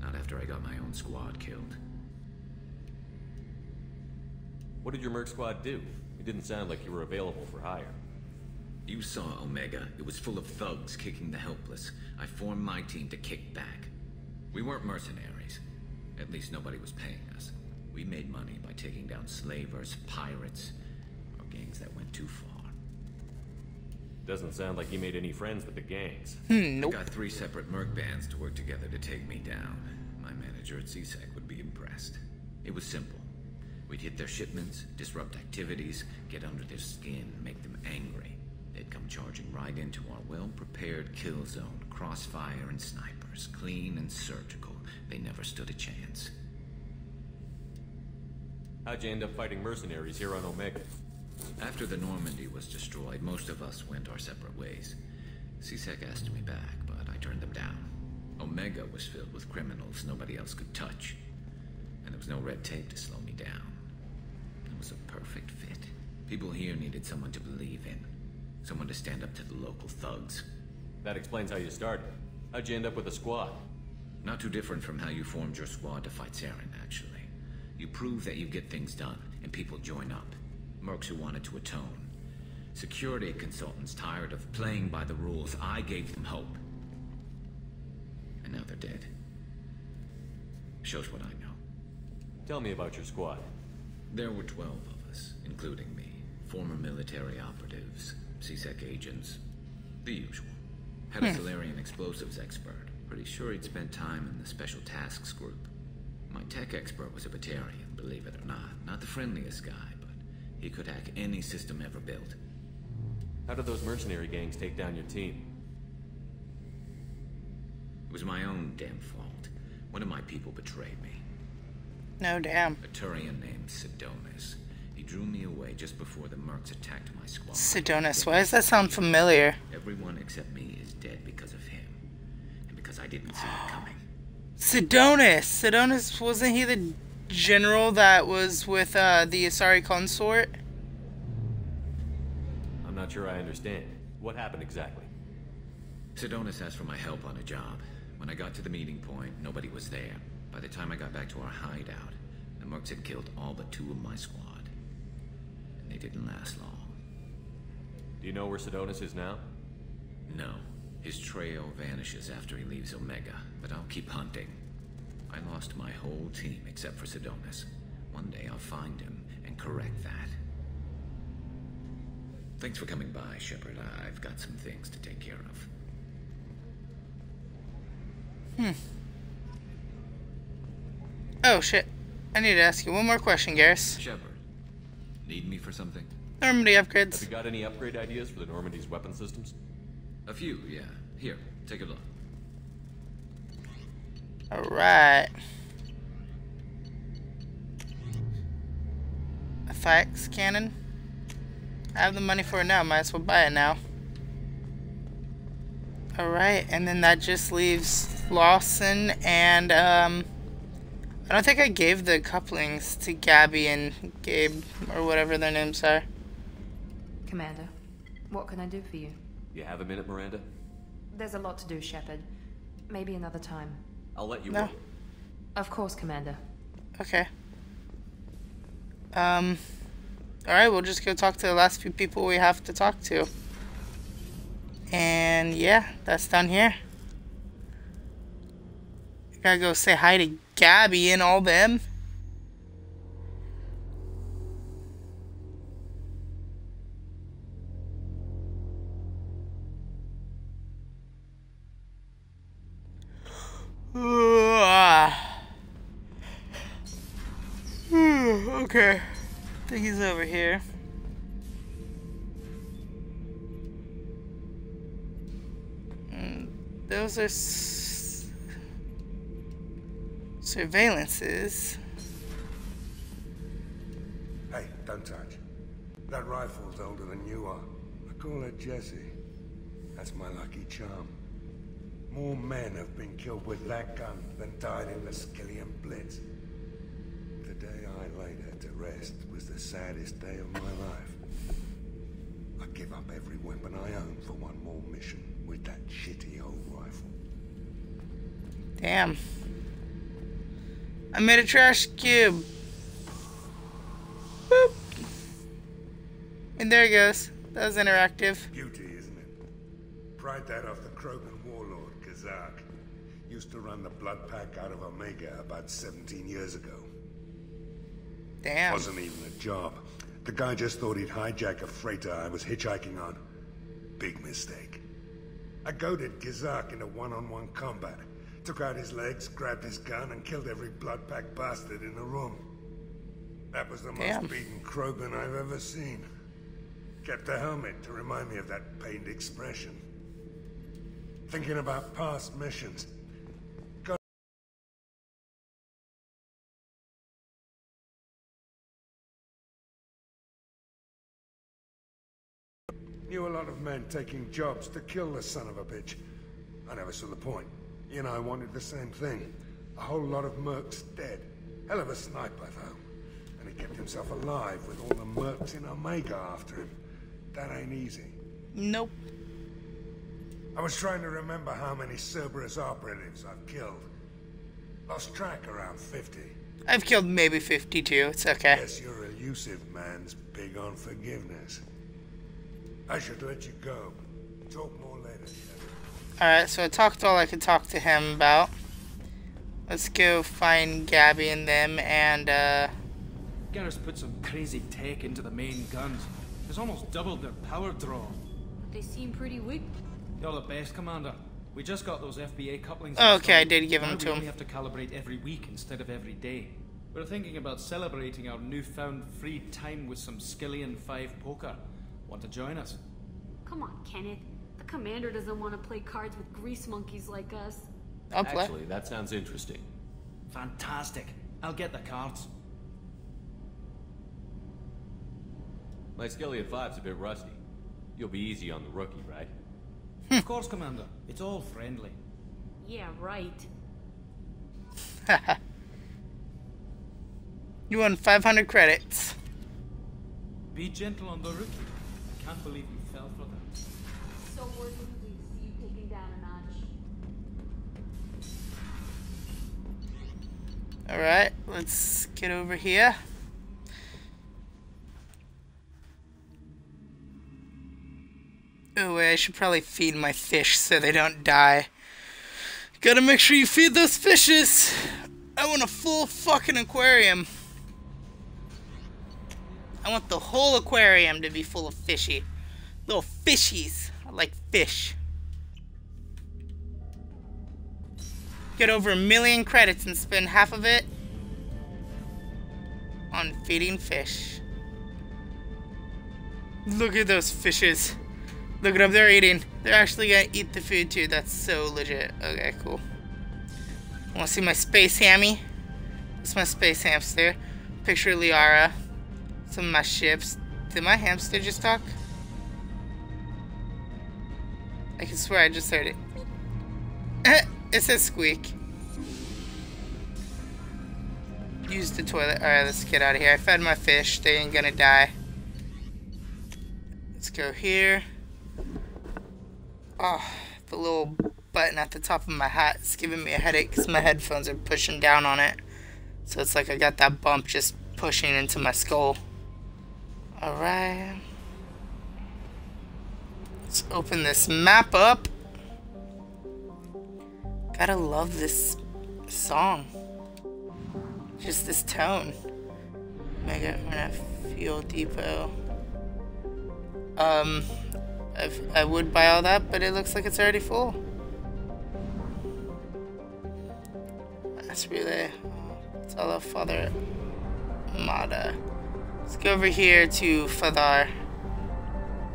Not after I got my own squad killed. What did your Merc Squad do? It didn't sound like you were available for hire. You saw Omega. It was full of thugs kicking the helpless. I formed my team to kick back. We weren't mercenaries. At least nobody was paying us. We made money by taking down slavers, pirates, or gangs that went too far. Doesn't sound like you made any friends with the gangs. Hmm, I got three separate merc bands to work together to take me down. My manager at C-Sec would be impressed. It was simple. We'd hit their shipments, disrupt activities, get under their skin, make them angry. They'd come charging right into our well-prepared kill zone, crossfire and snipers, clean and surgical. They never stood a chance. How'd you end up fighting mercenaries here on Omega? After the Normandy was destroyed, most of us went our separate ways. C-Sec asked me back, but I turned them down. Omega was filled with criminals nobody else could touch. And there was no red tape to slow me down. It was a perfect fit. People here needed someone to believe in. Someone to stand up to the local thugs. That explains how you started. How'd you end up with a squad? Not too different from how you formed your squad to fight Saren, actually. You prove that you get things done, and people join up. Mercs who wanted to atone. Security consultants tired of playing by the rules. I gave them hope. And now they're dead. Shows what I know. Tell me about your squad. There were 12 of us, including me. Former military operatives, C-Sec agents, the usual. Had a. Salarian explosives expert. Pretty sure he'd spent time in the Special Tasks Group. My tech expert was a Batarian, believe it or not. Not the friendliest guy, but he could hack any system ever built. How did those mercenary gangs take down your team? It was my own damn fault. One of my people betrayed me. No damn. A Turian named Sidonis. He drew me away just before the Mercs attacked my squad. Sidonis. Why does that sound familiar? Everyone except me is dead because of him. And because I didn't see it coming. Sidonis. Sidonis wasn't he the general that was with uh, the Asari consort? I'm not sure I understand. What happened exactly? Sidonis asked for my help on a job. When I got to the meeting point, nobody was there. By the time I got back to our hideout, the Mercs had killed all but two of my squad. And they didn't last long. Do you know where Sidonis is now? No. His trail vanishes after he leaves Omega, but I'll keep hunting. I lost my whole team except for Sidonis. One day I'll find him and correct that. Thanks for coming by, Shepard. I've got some things to take care of. Hmm. Oh shit. I need to ask you one more question, Garrus. Shepard, need me for something? Normandy upgrades. Have upgrades. you got any upgrade ideas for the Normandy's weapon systems? A few, yeah. Here, take a look. Alright. A fax cannon. I have the money for it now, might as well buy it now. Alright, and then that just leaves Lawson and um I don't think I gave the couplings to Gabby and Gabe or whatever their names are. Commander, what can I do for you? You have a minute, Miranda? There's a lot to do, Shepard. Maybe another time. I'll let you No. wait. Of course, Commander. Okay. Um Alright, we'll just go talk to the last few people we have to talk to. And yeah, that's done here. I Gotta go say hi to Gabby and all them. okay. I think he's over here. Mm, Those are surveillances. Hey, don't touch. That rifle's older than you are. I call it Jesse. That's my lucky charm. More men have been killed with that gun than died in the Skyllian Blitz. The day I laid her to rest was the saddest day of my life. I give up every weapon I own for one more mission with that shitty old rifle. Damn. I made a trash cube. Boop. And there it goes. That was interactive. Beauty, isn't it? Pried that off the Krogan Kazak. Used to run the Blood Pack out of Omega about 17 years ago. Damn. Wasn't even a job. The guy just thought he'd hijack a freighter I was hitchhiking on. Big mistake. I goaded Gizak into one-on-one combat. Took out his legs, grabbed his gun, and killed every blood pack bastard in the room. That was the Damn. most beaten Krogan I've ever seen. Kept a helmet to remind me of that pained expression. Thinking about past missions. Knew a lot of men taking jobs to kill the son of a bitch. I never saw the point. You know, I wanted the same thing. A whole lot of mercs dead. Hell of a sniper, though. And he kept himself alive with all the mercs in Omega after him. That ain't easy. Nope. I was trying to remember how many Cerberus operatives I've killed. Lost track around 50. I've killed maybe 52. It's okay. Guess your Illusive Man's big on forgiveness. I should let you go. Talk more later. Alright, so I talked all I could talk to him about. Let's go find Gabby and them and, uh... Garrus put some crazy tech into the main guns. It's almost doubled their power draw. They seem pretty weak. You're the best, Commander. We just got those FBA couplings. Oh, okay, I did give them now to we him. only have to calibrate every week instead of every day. We're thinking about celebrating our newfound free time with some Skyllian 5 poker. Want to join us? Come on, Kenneth. The commander doesn't want to play cards with grease monkeys like us. I'll play. Actually, that sounds interesting. Fantastic. I'll get the cards. My Skyllian 5's a bit rusty. You'll be easy on the rookie, right? Hmm. of course, Commander. It's all friendly. Yeah, right. you won 500 credits. Be gentle on the rookie. I can't believe you fell for that. So worth it to see you taken down a notch. Alright, let's get over here. Oh wait, I should probably feed my fish so they don't die. Gotta make sure you feed those fishes! I want a full fucking aquarium. I want the whole aquarium to be full of fishy. Little fishies. I like fish. Get over a million credits and spend half of it on feeding fish. Look at those fishes. Look at them, they're eating. They're actually gonna eat the food too. That's so legit. Okay, cool. Wanna see my space hammy? It's my space hamster. Picture Liara. Some of my ships. Did my hamster just talk? I can swear I just heard it. it says squeak. Use the toilet. Alright, let's get out of here. I fed my fish. They ain't gonna die. Let's go here. Oh, the little button at the top of my hat is giving me a headache because my headphones are pushing down on it. So it's like I got that bump just pushing into my skull. Alright. Let's open this map up. Gotta love this song. Just this tone. Mega Fuel Depot. Um, I've, I would buy all that, but it looks like it's already full. That's really. It's all of Father Mada. Let's go over here to Fathar.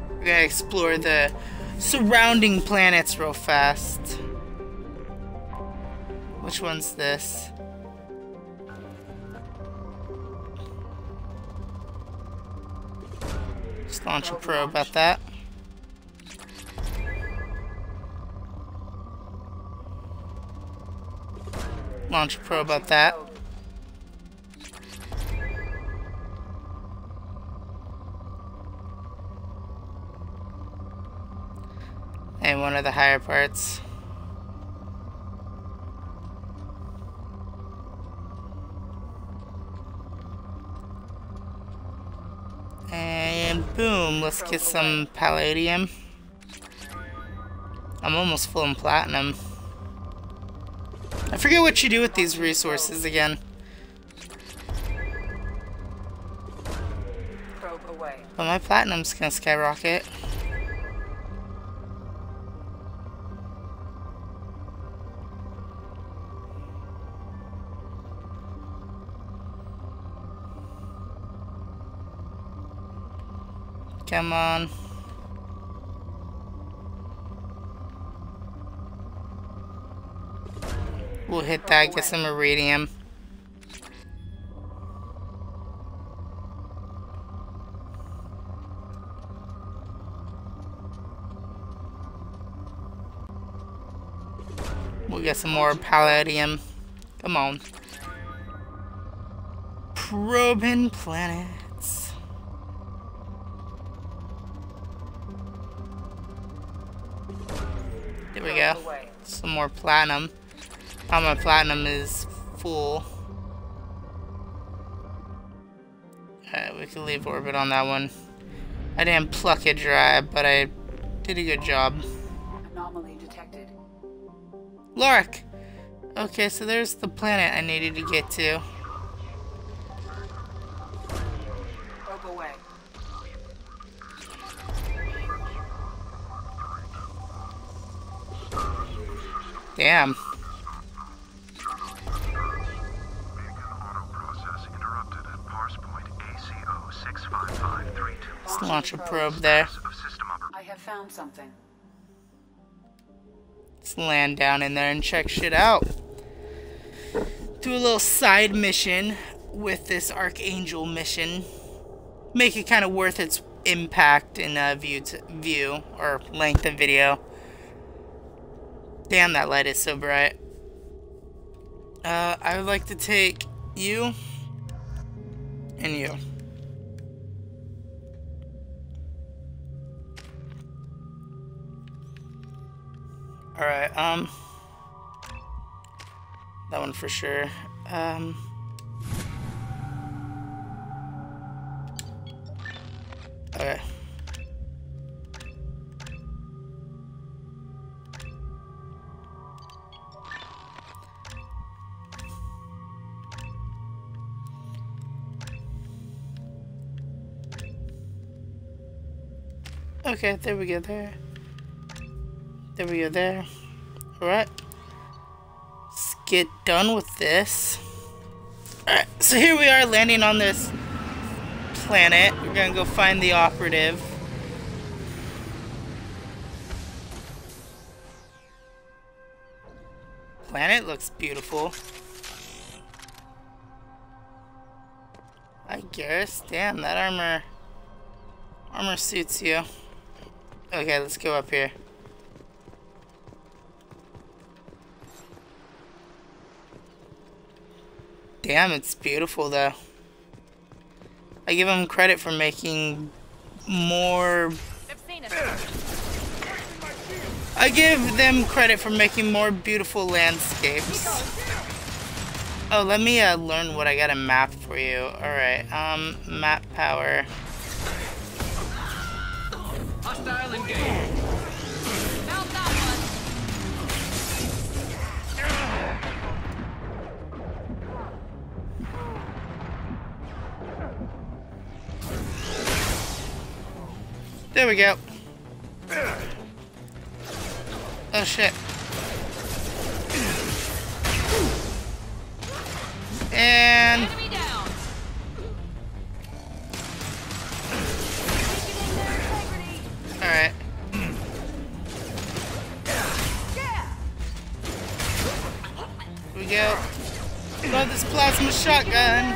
We're gonna explore the surrounding planets real fast. Which one's this? Just launch a probe at that. Launch a probe at that. And one of the higher parts. And boom, let's get some palladium. I'm almost full in platinum. I forget what you do with these resources again. But my platinum's gonna skyrocket. Come on. We'll hit that, get some iridium. We'll get some more palladium. Come on. probing planets. There we go. Some more platinum. Now my platinum is full. Alright, we can leave orbit on that one. I didn't pluck it dry, but I did a good job. Anomaly detected. Lorek! Okay, so there's the planet I needed to get to. Away. Damn. Let's launch a probe there. I have found something. Let's land down in there and check shit out. Do a little side mission with this Archangel mission. Make it kind of worth its impact in uh, view to view or length of video. Damn, that light is so bright. Uh, I would like to take you and you. Alright, um... That one for sure. Um... Okay. Okay, there we go there. There we go there. Alright. Let's get done with this. Alright, so here we are landing on this planet. We're gonna go find the operative. Planet looks beautiful. I guess. Damn, that armor... Armor suits you. Okay, let's go up here. Damn, it's beautiful though. I give them credit for making more... I give them credit for making more beautiful landscapes. Oh, let me uh, learn what I got a map for you. Alright, um, map power. Hostile engaged. There we go. Oh shit. And Alright. We go. Got this plasma shotgun.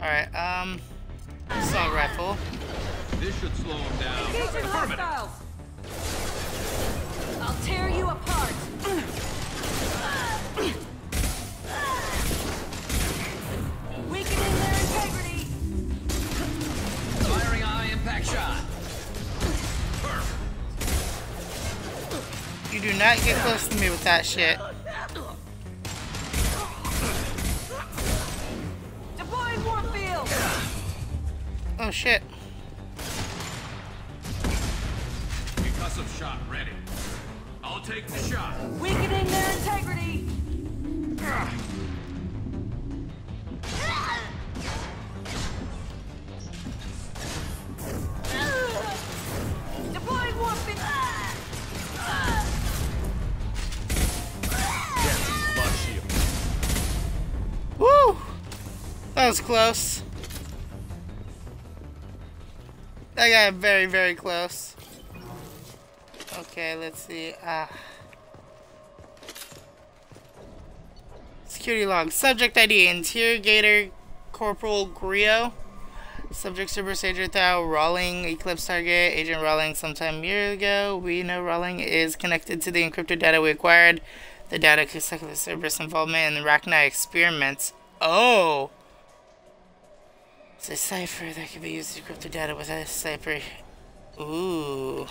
Alright, um assault rifle. This should slow him down. Hostiles! I'll tear you apart. Weakening their integrity. Firing a high impact shot. You do not get close to me with that shit. Deploying warp field. Oh shit. Concussive shot ready. I'll take the shot. Weakening their integrity. Deploying warp field. Woo! That was close. That got very, very close. Okay, let's see. Ah. Security log. Subject ID. Interrogator Corporal Grio. Subject Super Sager Thao. Rawling. Eclipse target. Agent Rawling sometime year ago. We know Rawling is connected to the encrypted data we acquired. The data connected to Cerberus involvement in the Rachni experiments. Oh! It's a cipher that can be used to decrypt the data with a cipher. Ooh.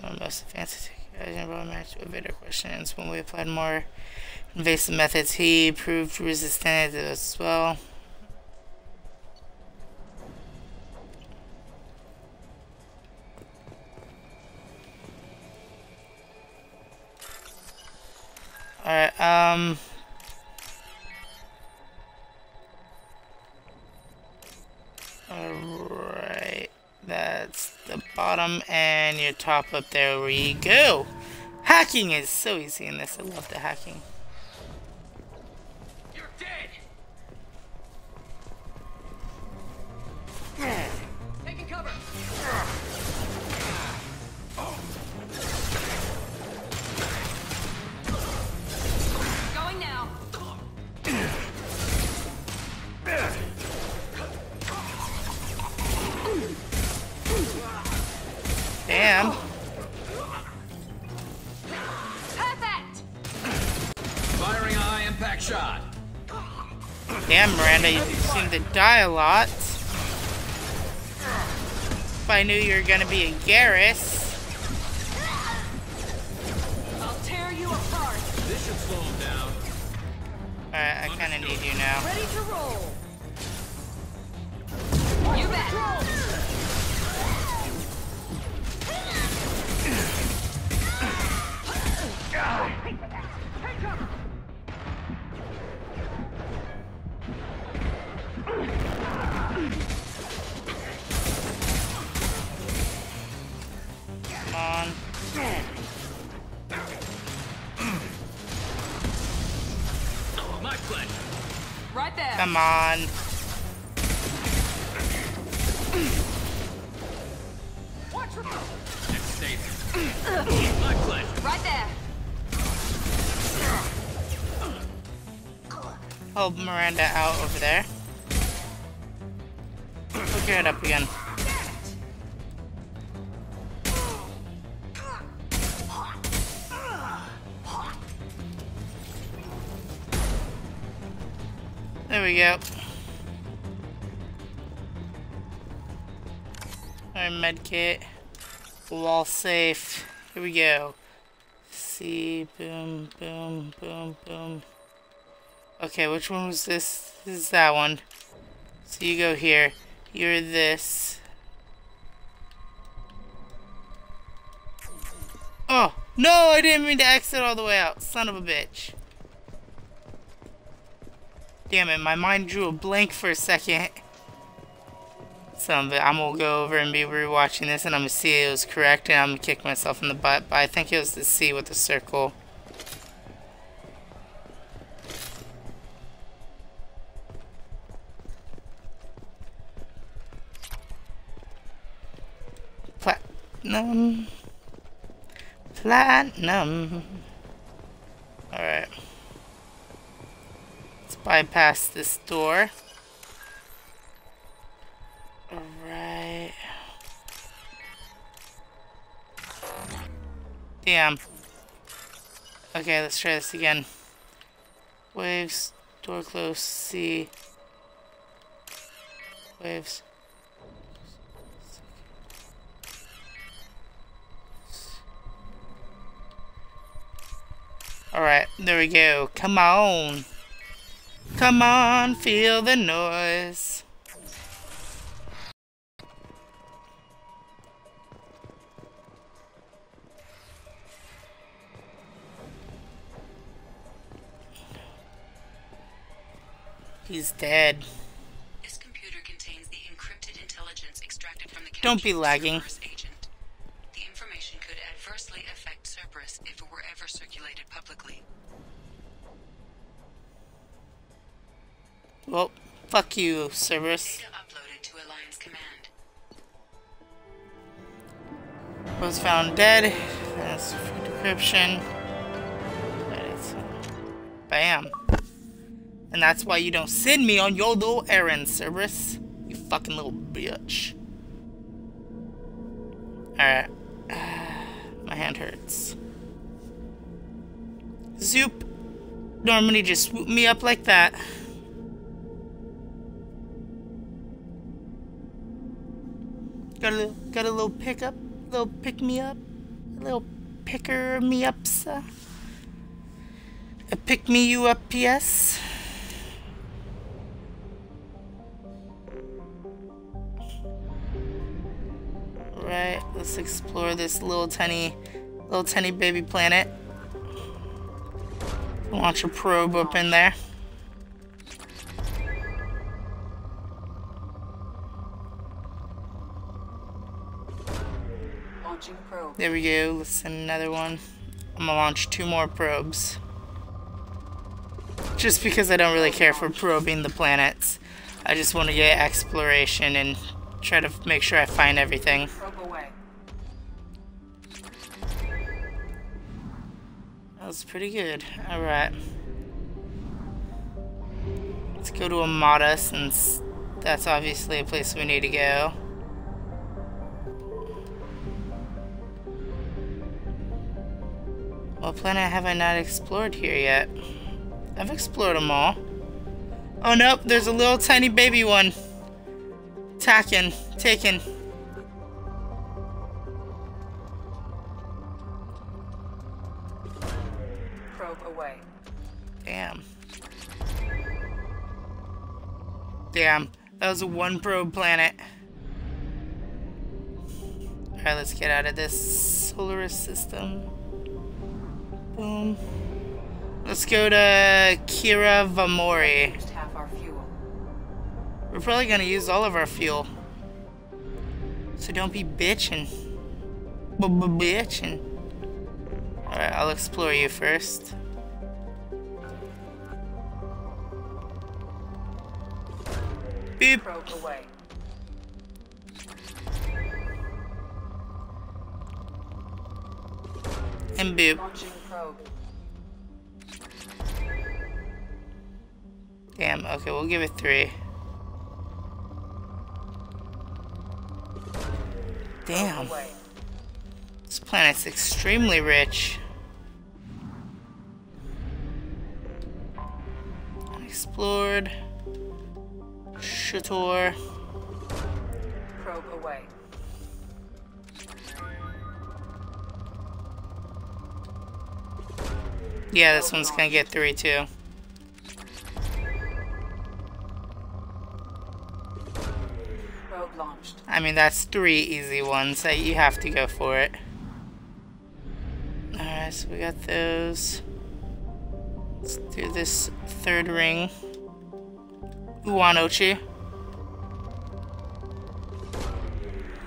One most advanced match to evade our questions. When we applied more invasive methods, he proved resistant as well. Alright, um... Alright, that's the bottom and your top up there we go. Hacking is so easy in this, I love the hacking. You're dead! Taking cover! Damn. Perfect! Firing a high impact shot. Damn, Miranda, you seem to die a lot. If I knew you were gonna be a Garrus. I'll tear you apart! This should slow him down. Alright, I kinda need you now. Ready to roll! You bet! Come on. My pleasure. Right there! Come. Watch your Next station. My pleasure. Right there! Hold Miranda out over there. Hook your head up again. There we go. Our med kit. Wall safe. Here we go. See, boom, boom, boom, boom. Okay, which one was this? This is that one. So you go here. You're this. Oh! No, I didn't mean to exit all the way out. Son of a bitch. Damn it, my mind drew a blank for a second. It, I'm gonna go over and be rewatching this and I'm gonna see it was correct and I'm gonna kick myself in the butt, but I think it was the C with the circle. Platinum. Platinum. Alright. Let's bypass this door. Alright. Damn. Okay, let's try this again. Waves, door close, C. Waves. Alright, there we go. Come on. Come on, feel the noise. He's dead. This computer contains the encrypted intelligence extracted from the Don't be lagging. Well, fuck you, Cerberus. Data uploaded to Alliance Command. Was found dead. That's for decryption. That is. Uh, bam. And that's why you don't send me on your little errands, Cerberus. You fucking little bitch. Alright. My hand hurts. Zoop. Normally just swoop me up like that. Got a little, got a little pickup, little pick me up, a little picker me. Uh, a pick me you up, PS. Right, let's explore this little tiny, little tiny baby planet. Launch a probe up in there. There we go. Let's send another one. I'm gonna launch two more probes. Just because I don't really care for probing the planets. I just want to get exploration and try to make sure I find everything. Probe away. That was pretty good. Alright. Let's go to Amada since that's obviously a place we need to go. What planet have I not explored here yet? I've explored them all. Oh nope, there's a little tiny baby one. Taken, taken. Probe away. Damn. Damn, that was a one probe planet. Alright, let's get out of this solar system. Boom. Let's go to Kira Vamori. Used half our fuel. We're probably gonna use all of our fuel. So don't be bitching. B-b-bitching. Alright, I'll explore you first. Beep. And boop. Probe. Damn, okay, we'll give it three. Damn. This planet's extremely rich. Unexplored. Shator. Probe away. Yeah, this one's gonna get three too. I mean, that's three easy ones, so you have to go for it. Alright, so we got those. Let's do this third ring. Uwanochi.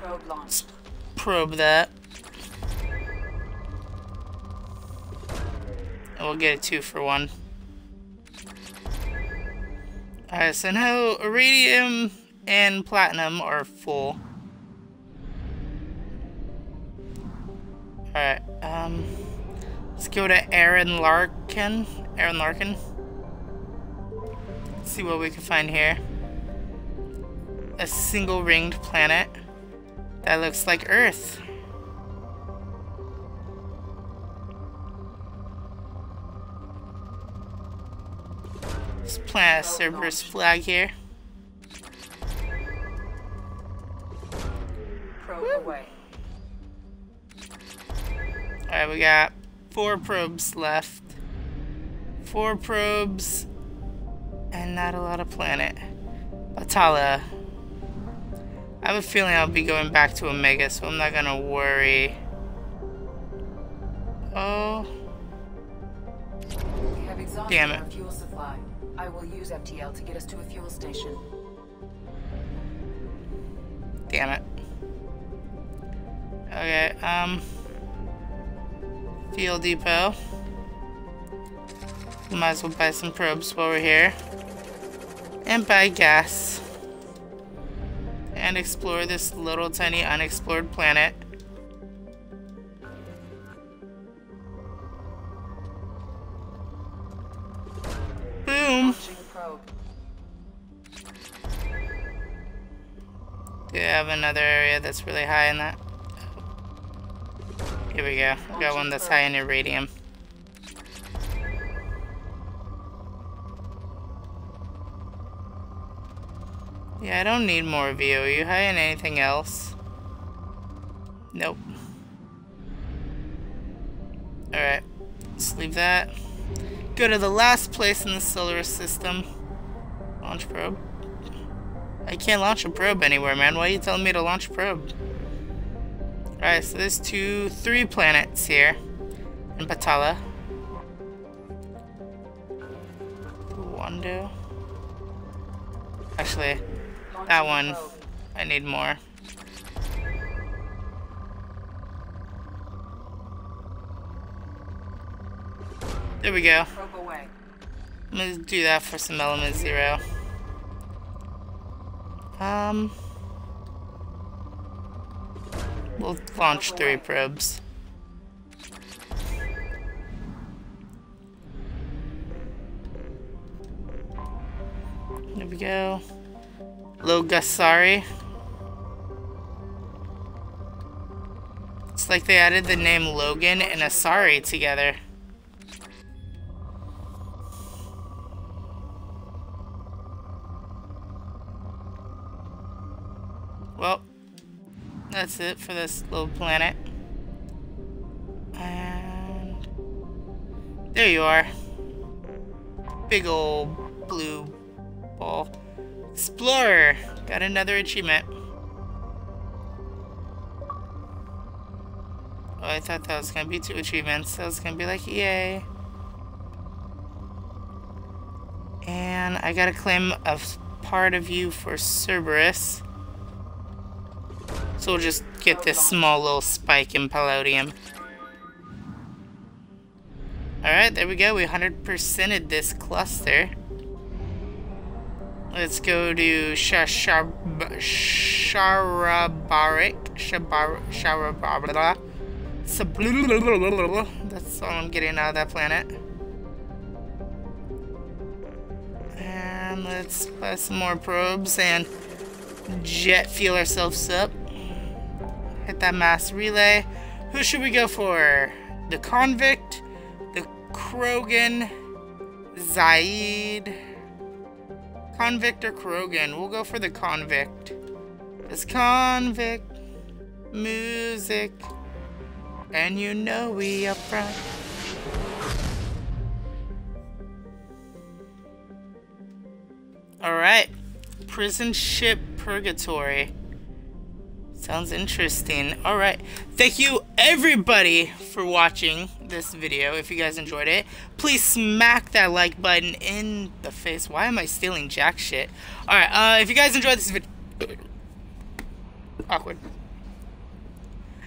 Probe launched. Probe that. And we'll get a two for one. Alright, so now iridium and platinum are full. Alright, um, let's go to Arinlarkan. Aaron Larkin. Let's see what we can find here. A single ringed planet that looks like Earth. Let's plant a Cerberus flag here. Alright, we got four probes left. Four probes and not a lot of planet. Batalla. I have a feeling I'll be going back to Omega, so I'm not gonna worry. Oh, We have exhausted Damn it. I will use FTL to get us to a fuel station. damn it. Okay, um. Fuel depot. Might as well buy some probes while we're here. And buy gas. And explore this little tiny unexplored planet. Boom! Do you have another area that's really high in that? Here we go. We got one that's high in iridium. Yeah, I don't need more of you. Are you high in anything else? Nope. Alright. Let's leave that. Go to the last place in the solar system. Launch probe. I can't launch a probe anywhere, man. Why are you telling me to launch a probe? Alright, so there's two, three planets here. In Batalla. Wando. Actually, that one, I need more. There we go. I'm gonna do that for some element zero. Um, we'll launch three probes. There we go. Logasari. It's like they added the name Logan and Asari together. It for this little planet. And there you are. Big old blue ball. Explorer! Got another achievement. Oh, I thought that was gonna be two achievements. That was gonna be like, yay. And I gotta claim a part of you for Cerberus. So we'll just get this small little spike in Palladium. Alright, there we go. We 100%ed this cluster. Let's go to Sahrabarik. Sahrabarik. That's all I'm getting out of that planet. And let's buy some more probes and jet fuel ourselves up. Hit that mass relay. Who should we go for? The Convict, the Krogan, Zaeed. Convict or Krogan? We'll go for the Convict. It's Convict music. And you know we up front. Alright. Prison ship purgatory. Sounds interesting. Alright. Thank you everybody for watching this video. If you guys enjoyed it, please smack that like button in the face. Why am I stealing jack shit? Alright, uh, if you guys enjoyed this video... Awkward.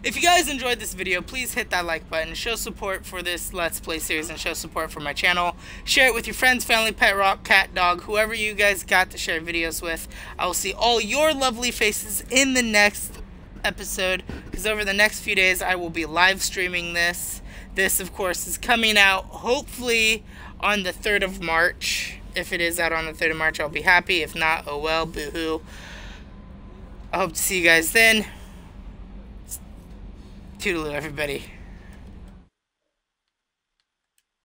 If you guys enjoyed this video, please hit that like button, show support for this Let's Play series, and show support for my channel. Share it with your friends, family, pet, rock, cat, dog, whoever you guys got to share videos with. I will see all your lovely faces in the next episode, because over the next few days I will be live streaming this. This, of course, is coming out hopefully on the 3rd of March. If it is out on the 3rd of March, I'll be happy. If not, oh well, boo-hoo. I hope to see you guys then. Toodaloo, everybody.